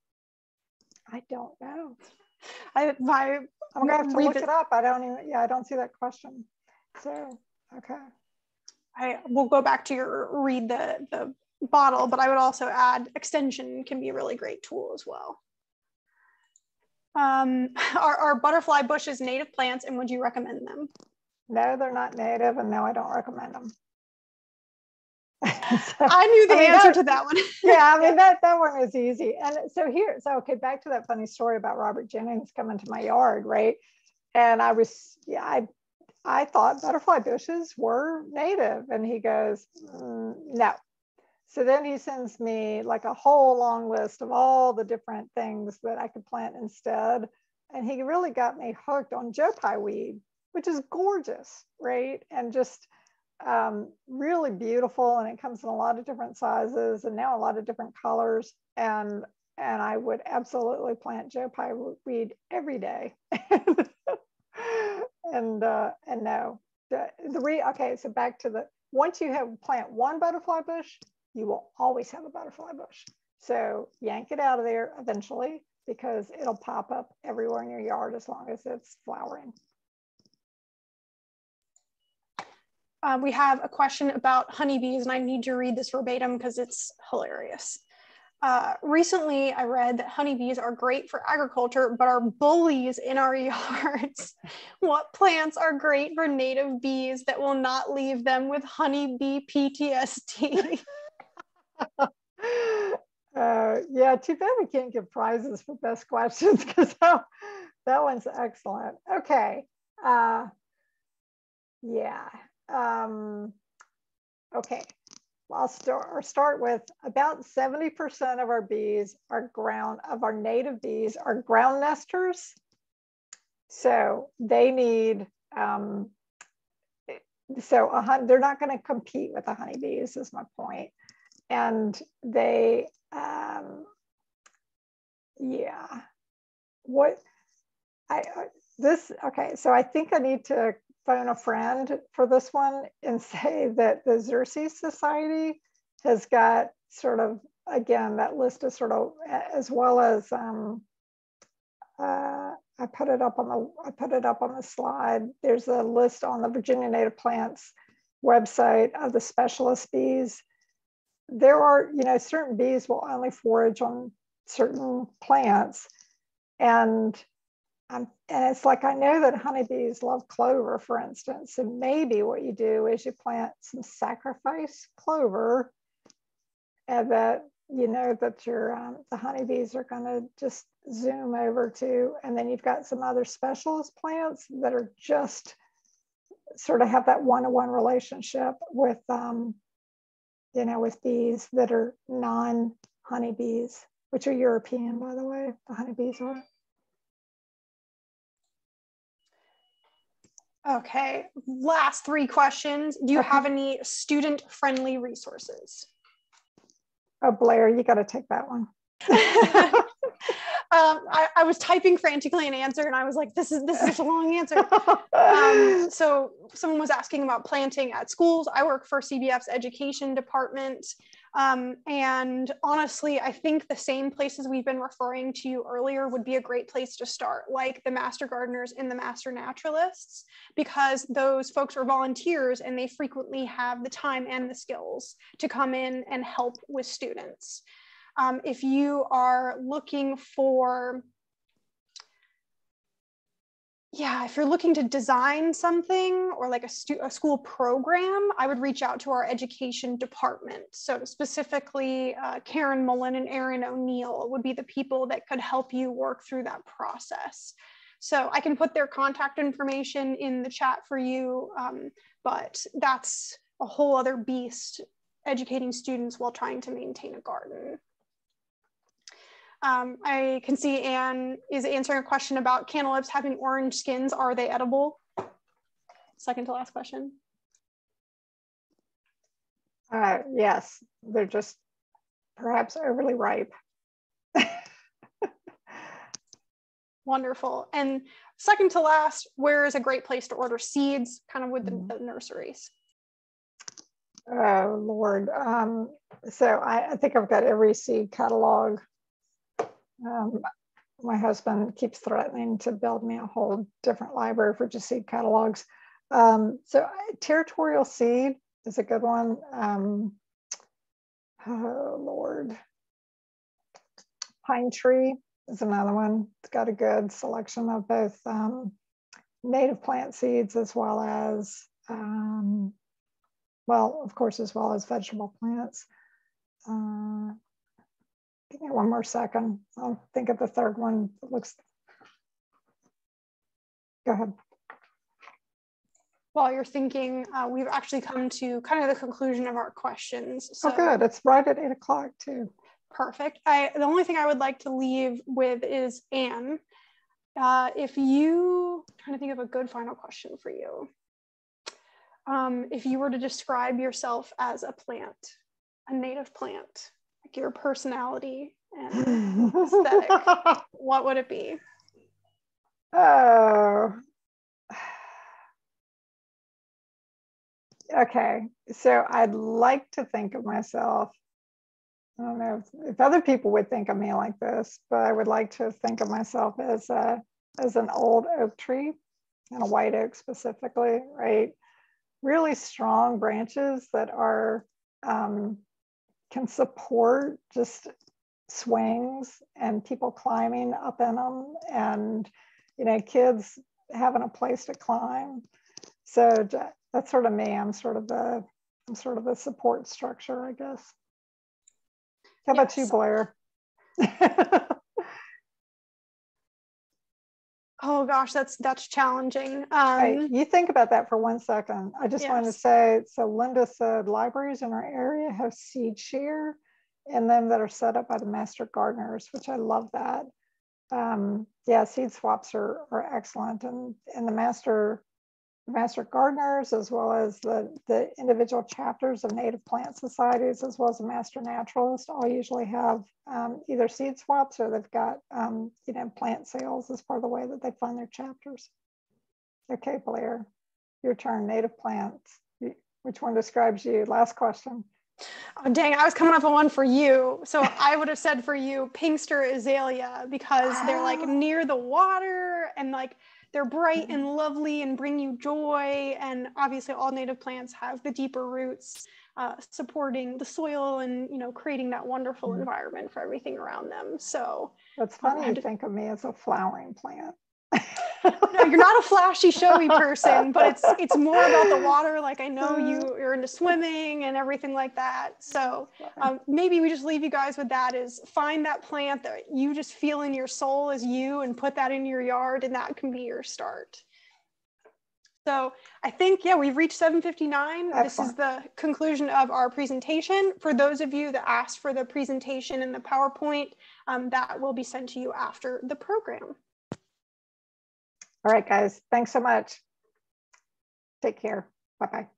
S2: i don't know
S1: I my
S2: I'm gonna have to look it up. I don't even yeah, I don't see that question. So okay.
S1: I will go back to your read the the bottle, but I would also add extension can be a really great tool as well. Um, are, are butterfly bushes native plants and would you recommend them?
S2: No, they're not native and no, I don't recommend them.
S1: So, (laughs) I knew the I mean, answer that, to that one. (laughs)
S2: yeah, I mean (laughs) that that one was easy. And so here, so okay, back to that funny story about Robert Jennings coming to my yard, right? and I was, yeah, I, I thought butterfly bushes were native. And he goes, mm, no. So then he sends me like a whole long list of all the different things that I could plant instead. And he really got me hooked on Joe Pye weed, which is gorgeous, right? And just um, really beautiful. And it comes in a lot of different sizes and now a lot of different colors. And and I would absolutely plant Joe Pye weed every day. (laughs) and uh, and no, the re okay. So back to the once you have plant one butterfly bush, you will always have a butterfly bush. So yank it out of there eventually because it'll pop up everywhere in your yard as long as it's flowering.
S1: Uh, we have a question about honeybees, and I need to read this verbatim because it's hilarious. Uh, recently, I read that honeybees are great for agriculture, but are bullies in our (laughs) yards. what plants are great for native bees that will not leave them with honeybee PTSD? (laughs)
S2: uh, yeah, too bad we can't give prizes for best questions (laughs) because that, that one's excellent. Okay. Uh, yeah. Um, okay. I'll start, start with about 70% of our bees are ground, of our native bees are ground nesters. So they need, um, so a, they're not going to compete with the honeybees is my point. And they, um, yeah, what, I, this, okay, so I think I need to phone a friend for this one and (laughs) say that the Xerces Society has got sort of, again, that list is sort of, as well as, um, uh, I put it up on the, I put it up on the slide. There's a list on the Virginia Native Plants website of the specialist bees. There are, you know, certain bees will only forage on certain plants. And um, and it's like I know that honeybees love clover, for instance. And maybe what you do is you plant some sacrifice clover, and that you know that your um, the honeybees are going to just zoom over to, and then you've got some other specialist plants that are just sort of have that one-to-one relationship with um, you know with bees that are non-honeybees, which are European, by the way. The honeybees are.
S1: Okay, last three questions. Do you okay. have any student friendly resources?
S2: Oh, Blair, you got to take that one. (laughs)
S1: um, I, I, was typing frantically an answer and I was like, this is this is a long answer. (laughs) um, so someone was asking about planting at schools. I work for CBF's education department. Um, and honestly, I think the same places we've been referring to you earlier would be a great place to start, like the master gardeners and the master naturalists, because those folks are volunteers and they frequently have the time and the skills to come in and help with students. Um, if you are looking for yeah, if you're looking to design something or like a, a, school program, I would reach out to our education department. So specifically, uh, Karen Mullen and Aaron O'Neill would be the people that could help you work through that process. So I can put their contact information in the chat for you, um, but that's a whole other beast, educating students while trying to maintain a garden. Um, I can see Ann is answering a question about cantaloupes having orange skins. Are they edible? Second to last question.
S2: Uh, yes, they're just perhaps overly ripe. (laughs)
S1: Wonderful. And second to last, where is a great place to order seeds, kind of with the, mm-hmm. the nurseries?
S2: Oh, Lord. Um, so I, I, think I've got every seed catalog um, my husband keeps threatening to build me a whole different library for just seed catalogs. Um, so territorial seed is a good one. Um, oh Lord, pine tree is another one. It's got a good selection of both um, native plant seeds as well as, um, well, of course, as well as vegetable plants. Uh, Give me one more second. I'll think of the third one that looks go ahead.
S1: While you're thinking, uh, we've actually come to kind of the conclusion of our questions.
S2: So, oh, good. It's right at eight o'clock too.
S1: Perfect. I, the only thing I would like to leave with is Ann. Uh, if you, I'm trying to think of a good final question for you. Um, if you were to describe yourself as a plant, a native plant, like your personality and aesthetic, (laughs) what would it be?
S2: Oh. Okay, so I'd like to think of myself. I don't know if, if other people would think of me like this, but I would like to think of myself as a as an old oak tree and a white oak specifically, right? Really strong branches that are um, can support just swings and people climbing up in them and you know kids having a place to climb. So that's sort of me. I'm sort of the i'm sort of the support structure i guess. How yes. about you blair (laughs)
S1: oh gosh that's that's challenging. Um,
S2: you think about that for one second. I just yes. want to say so linda said libraries in our area have seed share in them that are set up by the master gardeners which i love that. Um, yeah seed swaps are, are excellent and and the master master gardeners as well as the, the individual chapters of native plant societies as well as a master naturalist all usually have um, either seed swaps or they've got um, you know plant sales as part of the way that they fund their chapters. Okay blair your turn native plants. Which one describes you? Last question.
S1: Oh, dang, I was coming up with one for you. So I would have said for you, Pinkster azalea, because they're like near the water and like they're bright and mm-hmm. lovely and bring you joy. And obviously, all native plants have the deeper roots uh, supporting the soil and you know creating that wonderful mm. environment for everything around them. So
S2: that's funny. Um, you think of me as a flowering plant (laughs)
S1: no, you're not a flashy, showy person, but it's it's more about the water. Like I know you uh-huh. you're into swimming and everything like that. So um, maybe we just leave you guys with that: is find that plant that you just feel in your soul as you, and put that in your yard, and that can be your start. So I think, yeah, we've reached 759. Excellent. This is the conclusion of our presentation. For those of you that asked for the presentation and the PowerPoint, um, that will be sent to you after the program.
S2: All right, guys. Thanks so much. Take care. Bye-bye.